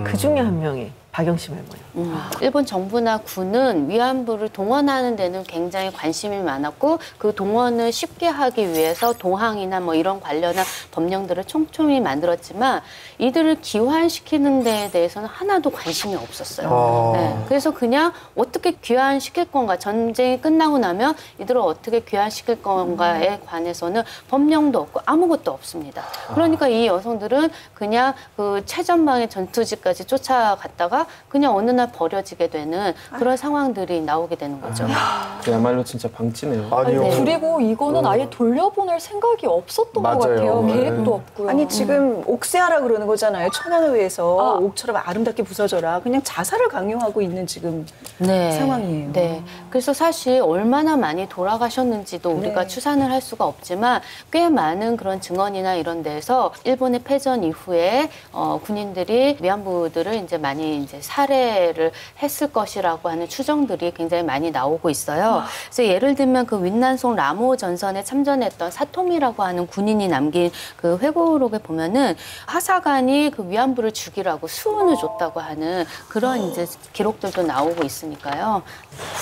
그중에 한 명이 박영심 할머니. 음, 일본 정부나 군은 위안부를 동원하는 데는 굉장히 관심이 많았고 그 동원을 쉽게 하기 위해서 도항이나 뭐 이런 관련한 법령들을 촘촘히 만들었지만 이들을 기환시키는 데에 대해서는 하나도 관심이 없었어요. 아. 네, 그래서 그냥 어떻게 귀환시킬 건가 전쟁이 끝나고 나면 이들을 어떻게 귀환시킬 건가에 관해서는 법령도 없고 아무것도 없습니다. 그러니까 이 여성들은 그냥 그 최전방의 전투지까지 쫓아갔다가 그냥 어느 날 버려지게 되는 그런 상황들이 나오게 되는 거죠. 그야말로 진짜 방치네요. 아니요. 네. 그리고 이거는 아예 돌려보낼 생각이 없었던 맞아요. 것 같아요. 네. 계획도 없고요. 아니 지금 옥새하라 그러는 거잖아요. 천연의에서 아. 옥처럼 아름답게 부서져라. 그냥 자살을 강요하고 있는 지금 네. 상황이에요. 네. 그래서 사실 얼마나 많이 돌아가셨는지도 우리가 네. 추산을 할 수가 없지만 꽤 많은 그런 증언이나 이런 데서 일본의 패전 이후에 어, 군인들이 위안부들을 이제 많이 이제 살해를 했을 것이라고 하는 추정들이 굉장히 많이 나오고 있어요. 그래서 예를 들면 그 윈난송 라모 전선에 참전했던 사토미라고 하는 군인이 남긴 그 회고록에 보면은 하사관이 그 위안부를 죽이라고 수은을 줬다고 하는 그런 이제 기록들도 나오고 있으니까요.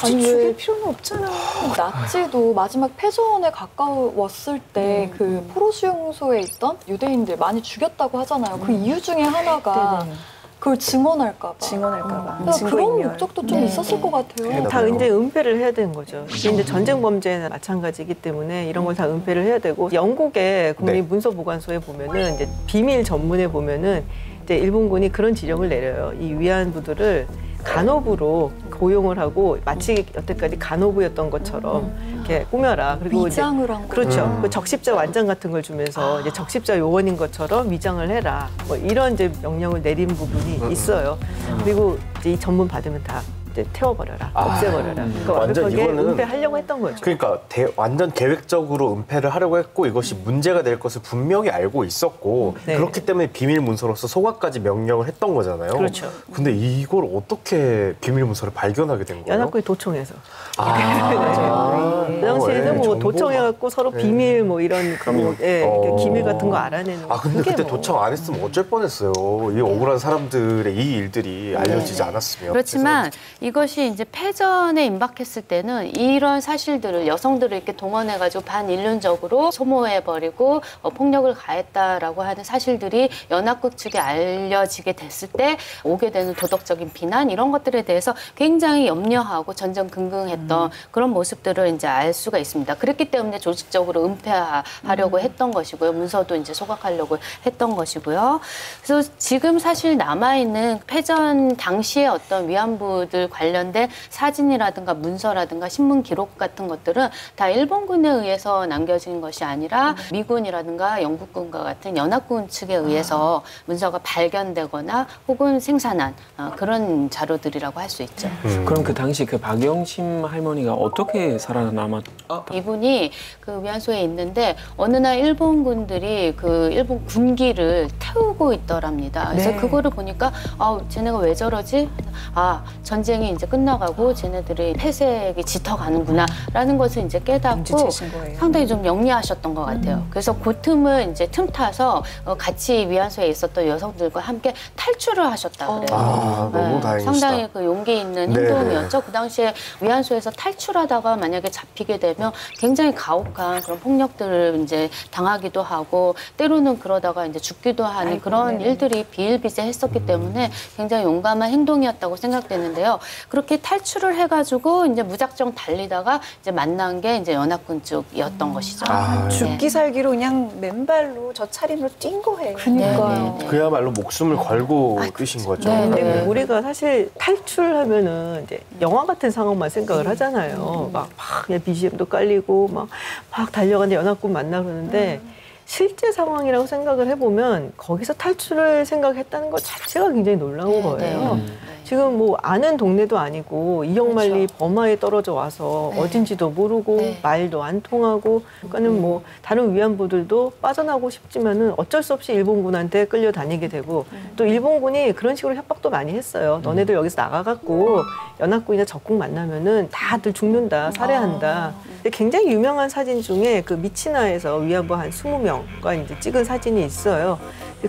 굳이 죽일 필요는 없잖아. 나치도 마지막 패전에 가까웠을 때 음. 그 포로 수용소에 있던 유대인들 많이 죽였다고 하잖아요. 그 이유 중에 하나가 네네. 그걸 증언할까 봐. 증언할까 봐. 그래서 그런. 목적도 좀 네, 있었을 것 같아요. 다 이제 은폐를 해야 되는 거죠. 이제 전쟁 범죄나 마찬가지이기 때문에 이런 걸 다 은폐를 해야 되고 영국의 국립 네. 문서보관소에 보면은 이제 비밀 전문에 보면은 이제 일본군이 그런 지령을 내려요. 이 위안부들을 간호부로 고용을 하고 마치 여태까지 간호부였던 것처럼 이렇게 꾸며라. 그리고 이제 위장을 한 거. 그렇죠. 음. 그 적십자 완장 같은 걸 주면서 이제 적십자 요원인 것처럼 위장을 해라. 뭐 이런 이제 명령을 내린 부분이 음. 있어요. 그리고 이제 이 전문 받으면 다 이제 태워버려라, 아. 없애버려라. 그러니까 완전 이거는 은폐하려고 했던 거죠. 그러니까 대- 완전 계획적으로 은폐를 하려고 했고 이것이 문제가 될 것을 분명히 알고 있었고 네. 그렇기 때문에 비밀 문서로서 소각까지 명령을 했던 거잖아요. 그렇죠. 근데 이걸 어떻게 비밀 문서를 발견하게 된 거예요? 연합국이 도청해서. 아, 그 당시에는 뭐 정보가. 도청해갖고 서로 네. 비밀 뭐 이런 그 뭐, 예, 어. 기밀 같은 거 알아내는. 아 근데 그때 뭐. 도청 안 했으면 어쩔 뻔했어요. 이 억울한 사람들의 이 일들이 알려지지 않았으면. 그렇지만 이것이 이제 패전에 임박했을 때는 이런 사실들을 여성들을 이렇게 동원해가지고 반인륜적으로 소모해버리고 어, 폭력을 가했다라고 하는 사실들이 연합국 측에 알려지게 됐을 때 오게 되는 도덕적인 비난 이런 것들에 대해서 굉장히 염려하고 전전긍긍했던 그런 모습들을 이제 알 수가 있습니다. 그렇기 때문에 조직적으로 은폐하려고 했던 것이고요. 문서도 이제 소각하려고 했던 것이고요. 그래서 지금 사실 남아있는 패전 당시의 어떤 위안부들 관련된 사진이라든가 문서라든가 신문 기록 같은 것들은 다 일본군에 의해서 남겨진 것이 아니라 미군이라든가 영국군과 같은 연합군 측에 의해서 문서가 발견되거나 혹은 생산한 어, 그런 자료들이라고 할 수 있죠. 그럼 그 당시 그 박영심 할머니가 어떻게 살아남았? 이분이 그 위안소에 있는데 어느 날 일본군들이 그 일본 군기를 태우고 있더랍니다. 그래서 네. 그거를 보니까 아 쟤네가 왜 저러지? 아 전쟁 이 이제 끝나가고 쟤네들이 폐색이 짙어가는구나라는 것을 이제 깨닫고. 상당히 좀 영리하셨던 것 같아요. 그래서 그 틈을 이제 틈 타서 어, 같이 위안소에 있었던 여성들과 함께 탈출을 하셨다 그래요. 아 너무 네, 다행이시다. 상당히 그 용기 있는 네, 행동이었죠. 그 당시에 위안소에서 탈출하다가 만약에 잡히게 되면 굉장히 가혹한 그런 폭력들을 이제 당하기도 하고 때로는 그러다가 이제 죽기도 하는 아이고, 그런 네네. 일들이 비일비재했었기 때문에 굉장히 용감한 행동이었다고 생각되는데요. 그렇게 탈출을 해가지고 이제 무작정 달리다가 이제 만난 게 이제 연합군 쪽이었던 것이죠. 아, 네. 죽기 살기로 그냥 맨발로 저 차림으로 뛴 거예요. 그니까요. 네, 네. 그야말로 목숨을 걸고 뛰신 거죠. 네, 근데 네. 우리가 사실 탈출하면은 이제 영화 같은 상황만 생각을 하잖아요. 막, 막 그냥 BGM도 깔리고 막, 막 달려가는데 연합군 만나 그러는데 실제 상황이라고 생각을 해보면 거기서 탈출을 생각했다는 것 자체가 굉장히 놀라운 네, 거예요. 네. 지금 뭐 아는 동네도 아니고 이영만리 그렇죠. 버마에 떨어져 와서 네. 어딘지도 모르고 네. 말도 안 통하고 그러니까는 뭐 다른 위안부들도 빠져나오고 싶지만은 어쩔 수 없이 일본군한테 끌려다니게 되고 또 일본군이 그런 식으로 협박도 많이 했어요. 너네들 여기서 나가갖고 연합군이나 적국 만나면은 다들 죽는다, 살해한다. 근데 굉장히 유명한 사진 중에 그 미치나에서 위안부 한 20명과 이제 찍은 사진이 있어요.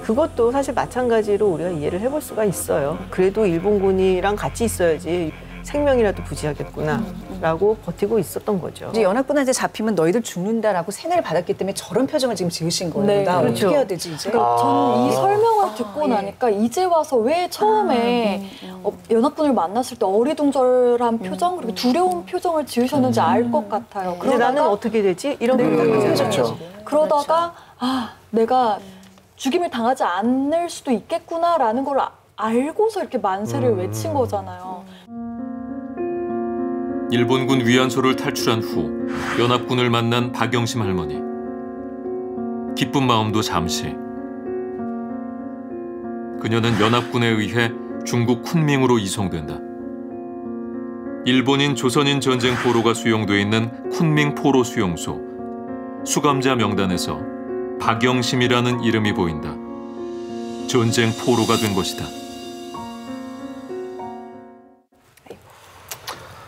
그것도 사실 마찬가지로 우리가 이해를 해볼 수가 있어요. 그래도 일본군이랑 같이 있어야지 생명이라도 부지하겠구나라고 버티고 있었던 거죠. 이제 연합군한테 잡히면 너희들 죽는다라고 세뇌를 받았기 때문에 저런 표정을 지금 지으신 거예요. 네, 나 그렇죠. 어떻게 해야 되지 이제? 그러니까 저는 이 아. 설명을 듣고 나니까 이제 와서 왜 처음에 어, 연합군을 만났을 때 어리둥절한 표정 그리고 두려운 표정을 지으셨는지 알 것 같아요. 근데 나는 그러다가 어떻게 되지? 이런 네, 생각이잖아요. 그렇죠. 그러다가 아 내가 죽임을 당하지 않을 수도 있겠구나라는 걸 아- 알고서 이렇게 만세를 음. 외친 거잖아요. 일본군 위안소를 탈출한 후 연합군을 만난 박영심 할머니. 기쁜 마음도 잠시. 그녀는 연합군에 의해 중국 쿤밍으로 이송된다. 일본인 조선인 전쟁 포로가 수용돼 있는 쿤밍 포로 수용소. 수감자 명단에서 박영심이라는 이름이 보인다. 전쟁 포로가 된 것이다.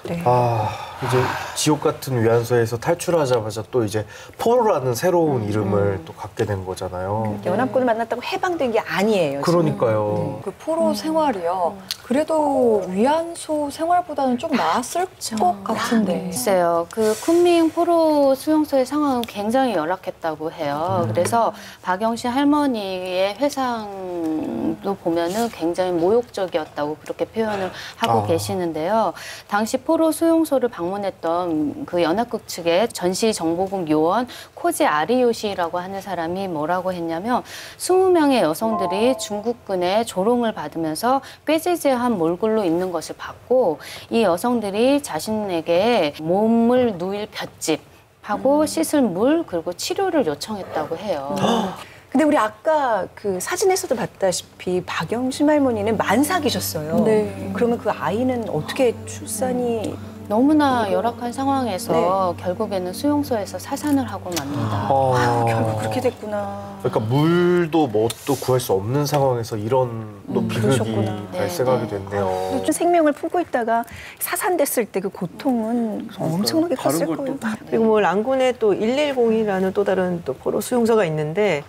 네. 아 이제 지옥 같은 위안소에서 탈출하자마자 또 이제 포로라는 새로운 이름을 또 갖게 된 거잖아요. 연합군을 만났다고 해방된 게 아니에요. 그러니까요. 그 포로 생활이요. 그래도 위안소 생활보다는 좀 나았을 것 같은데. 글쎄요. 그 쿤밍 포로 수용소의 상황은 굉장히 열악했다고 해요. 그래서 박영신 할머니의 회상도 보면은 굉장히 모욕적이었다고 그렇게 표현을 하고 아. 계시는데요. 당시 포로 수용소를 방문 했던 그 연합국 측의 전시 정보국 요원 코지 아리요시라고 하는 사람이 뭐라고 했냐면 20명의 여성들이 중국군의 조롱을 받으면서 꾀지지한 몰골로 있는 것을 봤고 이 여성들이 자신에게 몸을 누일 볏짚 하고 씻을 물 그리고 치료를 요청했다고 해요. 근데 우리 아까 그 사진에서도 봤다시피 박영심 할머니는 만삭이셨어요. 네. 그러면 그 아이는 어떻게 출산이 너무나 열악한 상황에서 결국에는 수용소에서 사산을 하고 맙니다. 아, 결국 그렇게 됐구나. 그러니까 물도 뭣도 구할 수 없는 상황에서 이런 또 비극이 그러셨구나. 발생하게 네, 네. 됐네요. 또 생명을 품고 있다가 사산됐을 때 그 고통은 엄청나게 컸을 거예요. 그리고 뭐 랑군에 또 110이라는 또 다른 또 포로 수용소가 있는데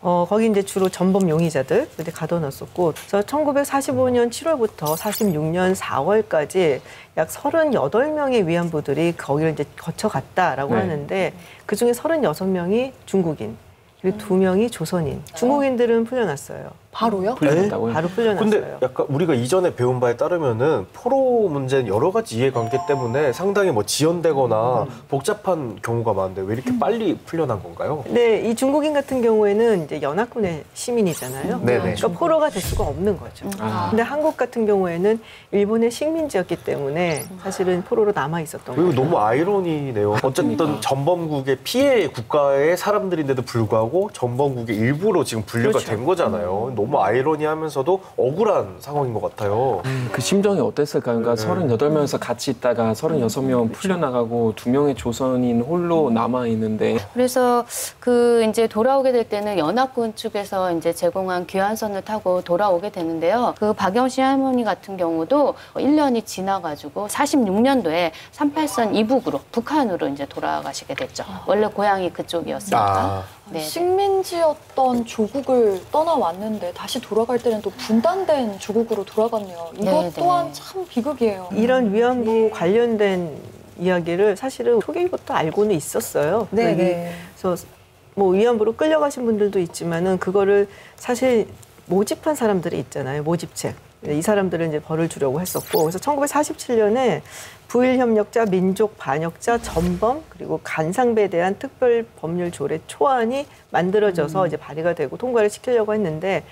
어, 거기 이제 주로 전범 용의자들 그때 가둬놨었고, 그래서 1945년 7월부터 46년 4월까지 약 38명의 위안부들이 거기를 이제 거쳐갔다라고 네. 하는데 그 중에 36명이 중국인, 그리고 두 명이 조선인. 중국인들은 풀려났어요. 바로요? 풀렸다고요? 바로 풀려났어요. 근데 약간 우리가 이전에 배운 바에 따르면은 포로 문제는 여러 가지 이해관계 때문에 상당히 뭐 지연되거나 복잡한 경우가 많은데 왜 이렇게 빨리 풀려난 건가요? 근데 이 중국인 같은 경우에는 이제 연합군의 시민이잖아요. 네네. 그러니까 포로가 될 수가 없는 거죠. 아. 근데 한국 같은 경우에는 일본의 식민지였기 때문에 사실은 포로로 남아 있었던 그리고 거예요. 너무 아이러니네요. 어쨌든 그러니까. 전범국의 피해 국가의 사람들인데도 불구하고 전범국의 일부로 지금 분류가 그렇죠. 된 거잖아요. 너무 아이러니하면서도 억울한 상황인 것 같아요. 그 심정이 어땠을까요? 그러니까 네. 38명에서 같이 있다가 36명 풀려나가고 두 명의 조선인 홀로 남아 있는데 그래서 그 이제 돌아오게 될 때는 연합군 측에서 이제 제공한 귀환선을 타고 돌아오게 되는데요. 그 박영신 할머니 같은 경우도 1년이 지나가지고 46년도에 38선 이북으로 북한으로 이제 돌아가시게 됐죠. 원래 고향이 그쪽이었으니까. 아, 네. 식민지였던 조국을 떠나왔는데 다시 돌아갈 때는 또 분단된 조국으로 돌아갔네요. 이것 네, 네. 또한 참 비극이에요. 이런 위안부 관련된 이야기를 사실은 초기부터 알고는 있었어요. 네, 여기 네. 그래서 뭐 위안부로 끌려가신 분들도 있지만은 그거를 사실 모집한 사람들이 있잖아요. 모집책. 이 사람들은 이제 벌을 주려고 했었고 그래서 1947년에 부일 협력자, 민족 반역자, 전범 그리고 간상배에 대한 특별 법률 조례 초안이 만들어져서 이제 발의가 되고 통과를 시키려고 했는데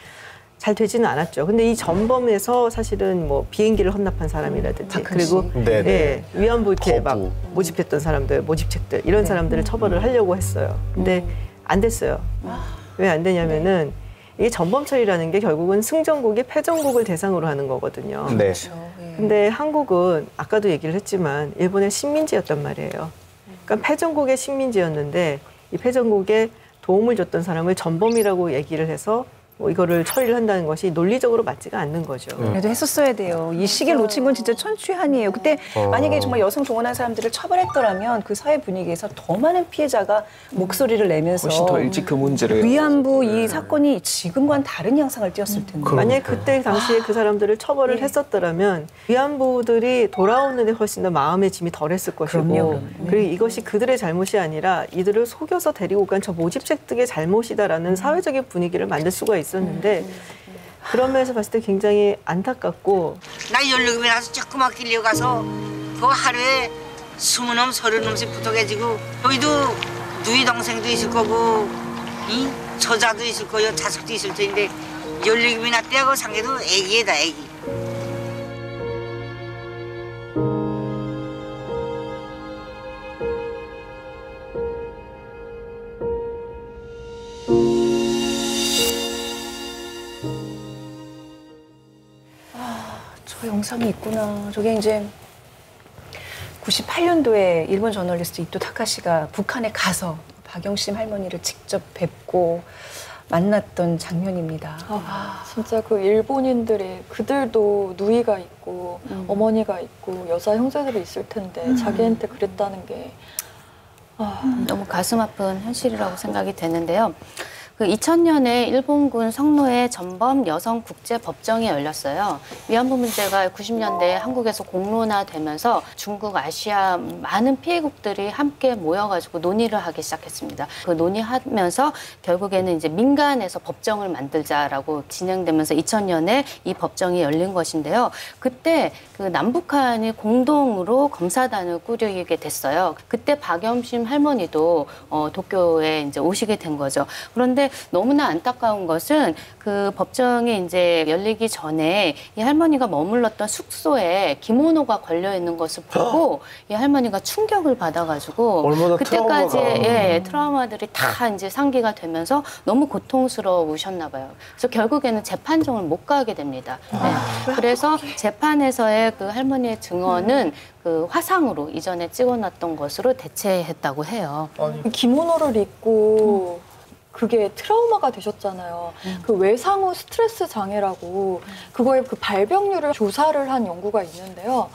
잘 되지는 않았죠. 근데 이 전범에서 사실은 뭐 비행기를 헌납한 사람이라든지 그리고 네 네. 예, 위안부 이렇게 막. 모집했던 사람들, 모집책들 이런 사람들을 처벌을 하려고 했어요. 근데 안 됐어요. 왜 안 되냐면은 이게 전범철이라는 게 결국은 승전국이 패전국을 대상으로 하는 거거든요. 네. 근데 한국은 아까도 얘기를 했지만 일본의 식민지였단 말이에요. 그러니까 패전국의 식민지였는데 이 패전국에 도움을 줬던 사람을 전범이라고 얘기를 해서 뭐 이거를 처리를 한다는 것이 논리적으로 맞지가 않는 거죠. 그래도 했었어야 돼요. 이 시기를 놓친 건 진짜 천추한이에요. 그때 어. 만약에 정말 여성 동원한 사람들을 처벌했더라면 그 사회 분위기에서 더 많은 피해자가 목소리를 내면서 훨씬 더 일찍 그 문제를 위안부 이 사건이 지금과는 다른 양상을 띄었을 텐데. 만약에 그때 당시에 그 사람들을 처벌을 했었더라면 위안부들이 돌아오는데 훨씬 더 마음의 짐이 덜했을 것이고 그럼요, 그럼요. 그리고 이것이 그들의 잘못이 아니라 이들을 속여서 데리고 간 저 모집책들의 잘못이다라는 사회적인 분위기를 만들 수가 있 었는데 그런 면에서 봤을 때 굉장히 안타깝고 나 연료금이 나서 조그맣 길려 가서 그 하루에 스무 놈 서른 놈씩 붙어가지고 여기도 누이 동생도 있을 거고 이 저자도 있을 거요. 자식도 있을 텐데 연료금이나 떼고 상계도 애기에다 애기 저 영상이 있구나. 저게 이제 98년도에 일본 저널리스트 이토 타카시가 북한에 가서 박영심 할머니를 직접 뵙고 만났던 장면입니다. 아, 진짜 그 일본인들이 그들도 누이가 있고 어머니가 있고 여자 형제들이 있을 텐데 자기한테 그랬다는 게 아, 너무 가슴 아픈 현실이라고 생각이 되는데요. 그 2000년에 일본군 성노예 전범 여성 국제 법정이 열렸어요. 위안부 문제가 90년대 한국에서 공론화되면서 중국, 아시아 많은 피해국들이 함께 모여가지고 논의를 하기 시작했습니다. 그 논의하면서 결국에는 이제 민간에서 법정을 만들자라고 진행되면서 2000년에 이 법정이 열린 것인데요. 그때 그 남북한이 공동으로 검사단을 꾸리게 됐어요. 그때 박염심 할머니도 어, 도쿄에 이제 오시게 된 거죠. 그런데 너무나 안타까운 것은 그 법정이 이제 열리기 전에 이 할머니가 머물렀던 숙소에 기모노가 걸려 있는 것을 보고 이 할머니가 충격을 받아가지고 얼마나 그때까지. 예, 트라우마들이 다 이제 상기가 되면서 너무 고통스러우셨나 봐요. 그래서 결국에는 재판정을 못 가게 됩니다. 네. 그래서 재판에서의 그 할머니의 증언은 그 화상으로 이전에 찍어놨던 것으로 대체했다고 해요. 그 기모노를 입고 그게 트라우마가 되셨잖아요. 그 외상후 스트레스 장애라고 그거의 그 발병률을 조사를 한 연구가 있는데요.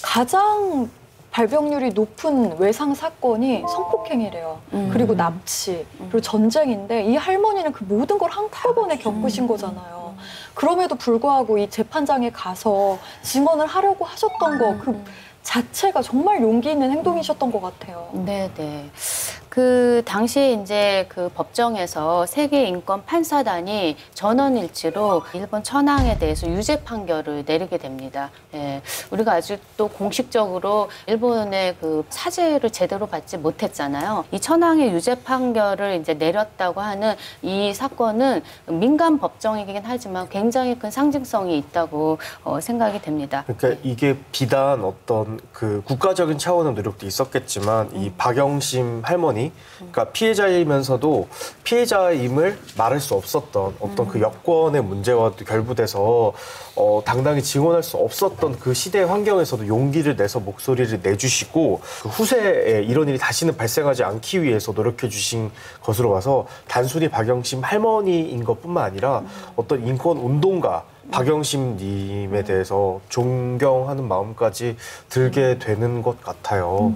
가장 발병률이 높은 외상 사건이 성폭행이래요. 음. 그리고 납치, 그리고 전쟁인데 이 할머니는 그 모든 걸 한꺼번에 겪으신 거잖아요. 그럼에도 불구하고 이 재판장에 가서 증언을 하려고 하셨던 거 그 자체가 정말 용기 있는 행동이셨던 것 같아요. 네, 네. 그 당시에 이제 그 법정에서 세계 인권 판사단이 전원일치로 일본 천황에 대해서 유죄 판결을 내리게 됩니다. 예. 우리가 아직도 공식적으로 일본의 그 사죄를 제대로 받지 못했잖아요. 이 천황의 유죄 판결을 이제 내렸다고 하는 이 사건은 민간 법정이긴 하지만 굉장히 큰 상징성이 있다고 어, 생각이 됩니다. 그러니까 이게 비단 어떤 그 국가적인 차원의 노력도 있었겠지만 이 박영심 할머니, 그러니까 피해자이면서도 피해자임을 말할 수 없었던 어떤 그 여권의 문제와도 결부돼서 어, 당당히 증언할 수 없었던 그 시대 환경에서도 용기를 내서 목소리를 내주시고 그 후세에 이런 일이 다시는 발생하지 않기 위해서 노력해 주신 것으로 봐서 단순히 박영심 할머니인 것뿐만 아니라 어떤 인권 운동가 박영심님에 대해서 존경하는 마음까지 들게 되는 것 같아요.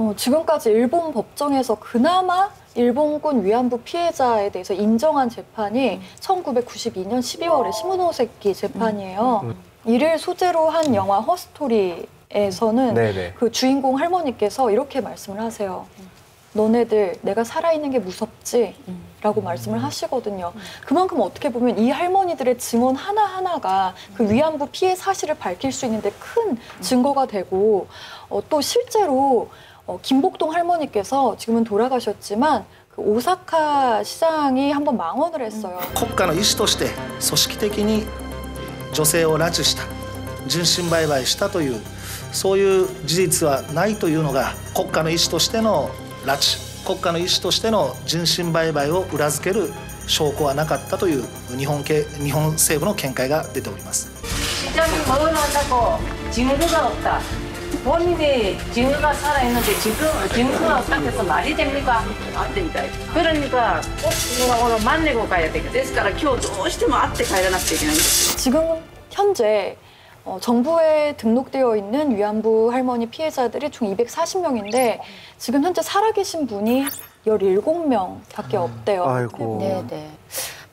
어, 지금까지 일본 법정에서 그나마 일본군 위안부 피해자에 대해서 인정한 재판이 1992년 12월에 시모노세키 재판이에요. 이를 소재로 한 영화 허스토리에서는 네네. 그 주인공 할머니께서 이렇게 말씀을 하세요. 너네들 내가 살아있는 게 무섭지? 라고 말씀을 하시거든요. 그만큼 어떻게 보면 이 할머니들의 증언 하나하나가 그 위안부 피해 사실을 밝힐 수 있는데 큰 증거가 되고 어, 또 실제로 어, 김복동 할머니께서 지금은 돌아가셨지만 그 오사카 시장이 한번 망언을 했어요. 国家の意思として組織的に女性を拉致した人身売買したというそういう事実はないというのが国家の意思としての拉致国家の意思としての人身売買を裏付ける証拠はなかったという日本系日本政府の見解が出ております 시장이 모여놓는다고 증거가 없다. 본인이 증거가 살아있는데 증거, 증거가 없다고 해서 말이 됩니까? 안 됩니다. 그러니까 꼭 누가 오늘 만나고 가야 되겠다. ですから今日どうしても会って帰らなくちゃいけないんです。 지금 현재 어, 정부에 등록되어 있는 위안부 할머니 피해자들이 총 240명인데 지금 현재 살아계신 분이 17명밖에 없대요. 아이고. 네, 네.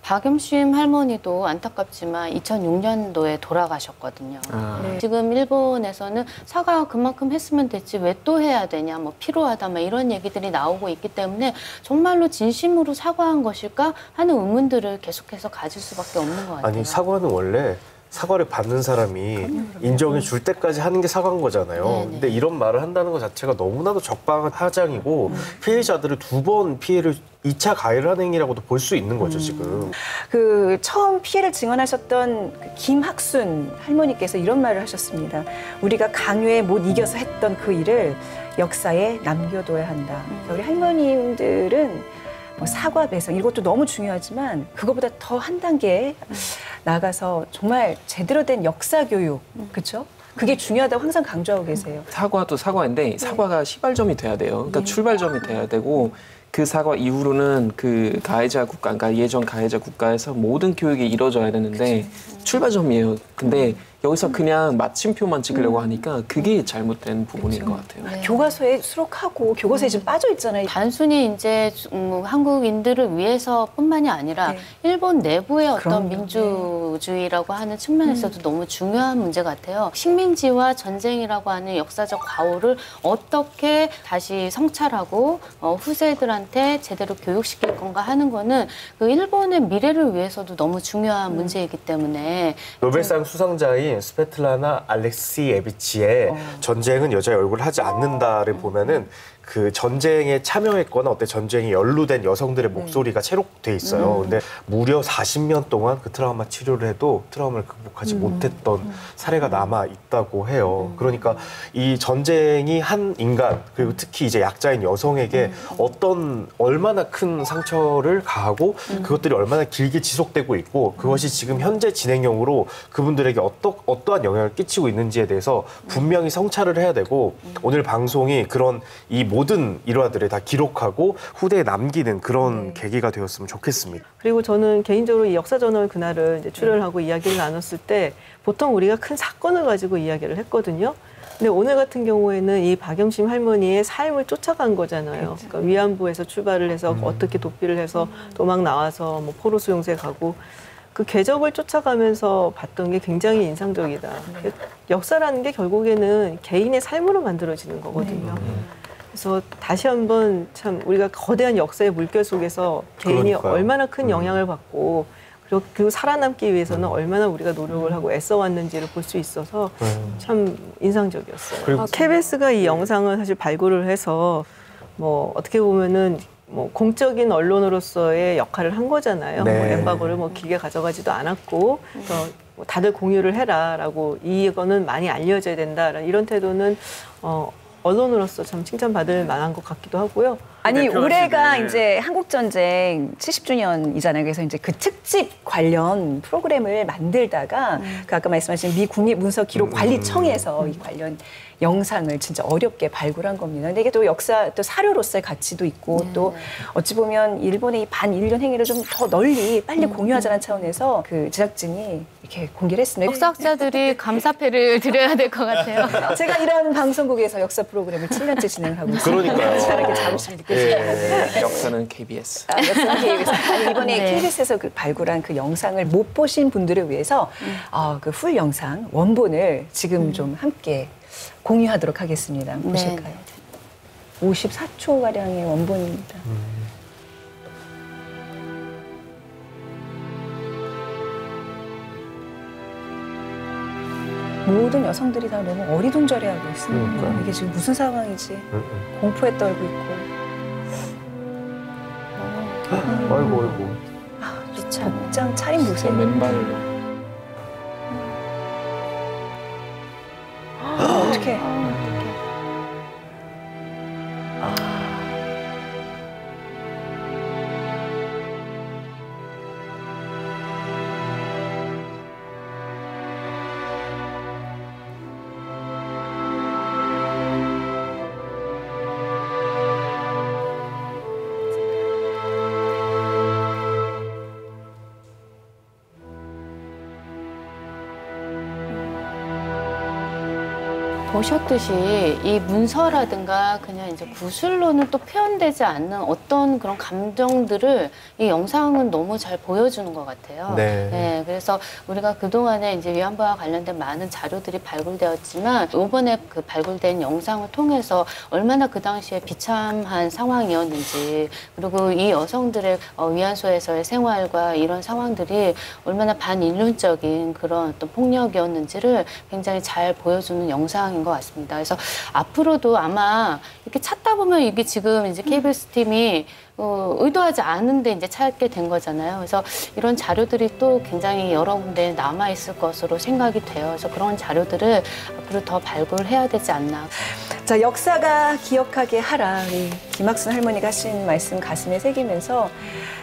박음심 할머니도 안타깝지만 2006년도에 돌아가셨거든요. 아. 네. 지금 일본에서는 사과 그만큼 했으면 됐지 왜 또 해야 되냐, 뭐 필요하다, 뭐 이런 얘기들이 나오고 있기 때문에 정말로 진심으로 사과한 것일까 하는 의문들을 계속해서 가질 수밖에 없는 것 같아요. 아니 사과는 원래 사과를 받는 사람이 인정해 줄 때까지 하는 게 사과인 거잖아요. 네네. 근데 이런 말을 한다는 것 자체가 너무나도 적방한 하장이고 피해자들을 두 번 피해를 2차 가해를 한 행위라고도 볼 수 있는 거죠, 지금. 그 처음 피해를 증언하셨던 그 김학순 할머니께서 이런 말을 하셨습니다. 우리가 강요에 못 이겨서 했던 그 일을 역사에 남겨둬야 한다. 그러니까 우리 할머님들은 뭐 사과 배상 이것도 너무 중요하지만 그거보다 더 한 단계 나가서 정말 제대로 된 역사 교육, 그렇죠? 그게 중요하다고 항상 강조하고 계세요. 사과도 사과인데 사과가 시발점이 돼야 돼요. 그러니까 출발점이 돼야 되고 그 사과 이후로는 그 가해자 국가, 그러니까 예전 가해자 국가에서 모든 교육이 이루어져야 되는데 출발점이에요. 근데 여기서 그냥 마침표만 찍으려고 하니까 그게 잘못된 부분인 것 같아요. 교과서에 수록하고 교과서에 지금 빠져 있잖아요. 단순히 이제 음, 한국인들을 위해서뿐만이 아니라 네. 일본 내부의 어떤 그럼요. 네. 민주주의라고 하는 측면에서도 너무 중요한 문제 같아요. 식민지와 전쟁이라고 하는 역사적 과오를 어떻게 다시 성찰하고 어, 후세들한테 제대로 교육시킬 건가 하는 거는 그 일본의 미래를 위해서도 너무 중요한 문제이기 때문에 노벨상 수상자인 스페틀라나 알렉시에비치의 전쟁은 여자의 얼굴을 하지 않는다를 보면은 그 전쟁에 참여했거나 어때 전쟁에 연루된 여성들의 목소리가 채록돼 있어요. 근데 무려 40년 동안 그 트라우마 치료를 해도 트라우마를 극복하지 못했던 사례가 남아 있다고 해요. 그러니까 이 전쟁이 한 인간 그리고 특히 이제 약자인 여성에게 어떤 얼마나 큰 상처를 가하고 그것들이 얼마나 길게 지속되고 있고 그것이 지금 현재 진행 형으로 그분들에게 어떠, 어떠한 영향을 끼치고 있는지에 대해서 분명히 성찰을 해야 되고 오늘 방송이 그런 이 모든 일화들을 다 기록하고 후대에 남기는 그런 계기가 되었으면 좋겠습니다. 그리고 저는 개인적으로 이 역사저널 그날을 이제 출연하고 이야기를 나눴을 때 보통 우리가 큰 사건을 가지고 이야기를 했거든요. 근데 오늘 같은 경우에는 이 박영심 할머니의 삶을 쫓아간 거잖아요. 그러니까 위안부에서 출발을 해서 어떻게 도피를 해서 도망 나와서 뭐 포로 수용소에 가고 그 궤적을 쫓아가면서 봤던 게 굉장히 인상적이다. 역사라는 게 결국에는 개인의 삶으로 만들어지는 거거든요. 그래서 다시 한번 참 우리가 거대한 역사의 물결 속에서 개인이 그러니까요. 얼마나 큰 영향을 받고 그리고, 그리고 살아남기 위해서는 얼마나 우리가 노력을 하고 애써왔는지를 볼 수 있어서 참 인상적이었어요. 그리고- KBS가 이 영상을 사실 발굴을 해서 뭐 어떻게 보면은 뭐 공적인 언론으로서의 역할을 한 거잖아요. 네. 뭐 엠바고를 뭐 길게 가져가지도 않았고 그래서 뭐 다들 공유를 해라라고 이거는 많이 알려져야 된다 이런 태도는 어, 언론으로서 참 칭찬받을 만한 것 같기도 하고요. 아니 대표하시는- 올해가 네. 이제 한국 전쟁 70주년이잖아요. 그래서 이제 그 특집 관련 프로그램을 만들다가 그 아까 말씀하신 미 국립문서기록관리청에서 이 관련 영상을 진짜 어렵게 발굴한 겁니다. 근데 이게 또 역사 또 사료로서의 가치도 있고 또 어찌 보면 일본의 이 반인륜 행위를 좀 더 널리 빨리 공유하자는 차원에서 그 제작진이 이렇게 공개를 했습니다. 역사학자들이 감사패를 드려야 될 것 같아요. 제가 이런 방송국에서 역사 프로 그램을 7년째 진행을 하고 있습니다. 그러니까요. 잘하게 자부심이 느껴집니다. 예. 역사는 KBS. 아, 역사는 KBS. 아니, 이번에 네. KBS에서 그 발굴한 그 영상을 못 보신 분들을 위해서 어, 그풀 영상 원본을 지금 좀 함께 공유하도록 하겠습니다. 보실까요? 54초 가량의 원본입니다. 모든 여성들이 다 너무 어리둥절해하고 있습니다. 그러니까요. 이게 지금 무슨 상황이지? 음, 음. 공포에 떨고 있고. 아이고 아이고. 복장 차림 저 보세요. 맨발 어떻게? 보셨듯이 이 문서라든가 그냥 이제 구술로는 또 표현되지 않는 어떤 그런 감정들을 이 영상은 너무 잘 보여주는 것 같아요. 네. 그래서 우리가 그동안에 이제 위안부와 관련된 많은 자료들이 발굴되었지만 이번에 그 발굴된 영상을 통해서 얼마나 그 당시에 비참한 상황이었는지 그리고 이 여성들의 어, 위안소에서의 생활과 이런 상황들이 얼마나 반인륜적인 그런 어떤 폭력이었는지를 굉장히 잘 보여주는 영상인 것 같습니다. 그래서 앞으로도 아마 이렇게 찾다 보면 이게 지금 이제 KBS 팀이 어, 의도하지 않은데 이제 찾게 된 거잖아요. 그래서 이런 자료들이 또 굉장히 여러 군데 남아 있을 것으로 생각이 돼요. 그래서 그런 자료들을 앞으로 더 발굴해야 되지 않나. 자, 역사가 기억하게 하라. 우리 김학순 할머니가 하신 말씀 가슴에 새기면서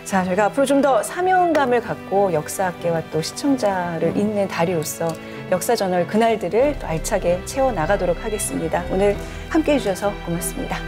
자, 저희가 앞으로 좀 더 사명감을 갖고 역사학계와 또 시청자를 잇는 다리로서 역사 저널 그날들을 또 알차게 채워 나가도록 하겠습니다. 오늘 함께 해주셔서 고맙습니다.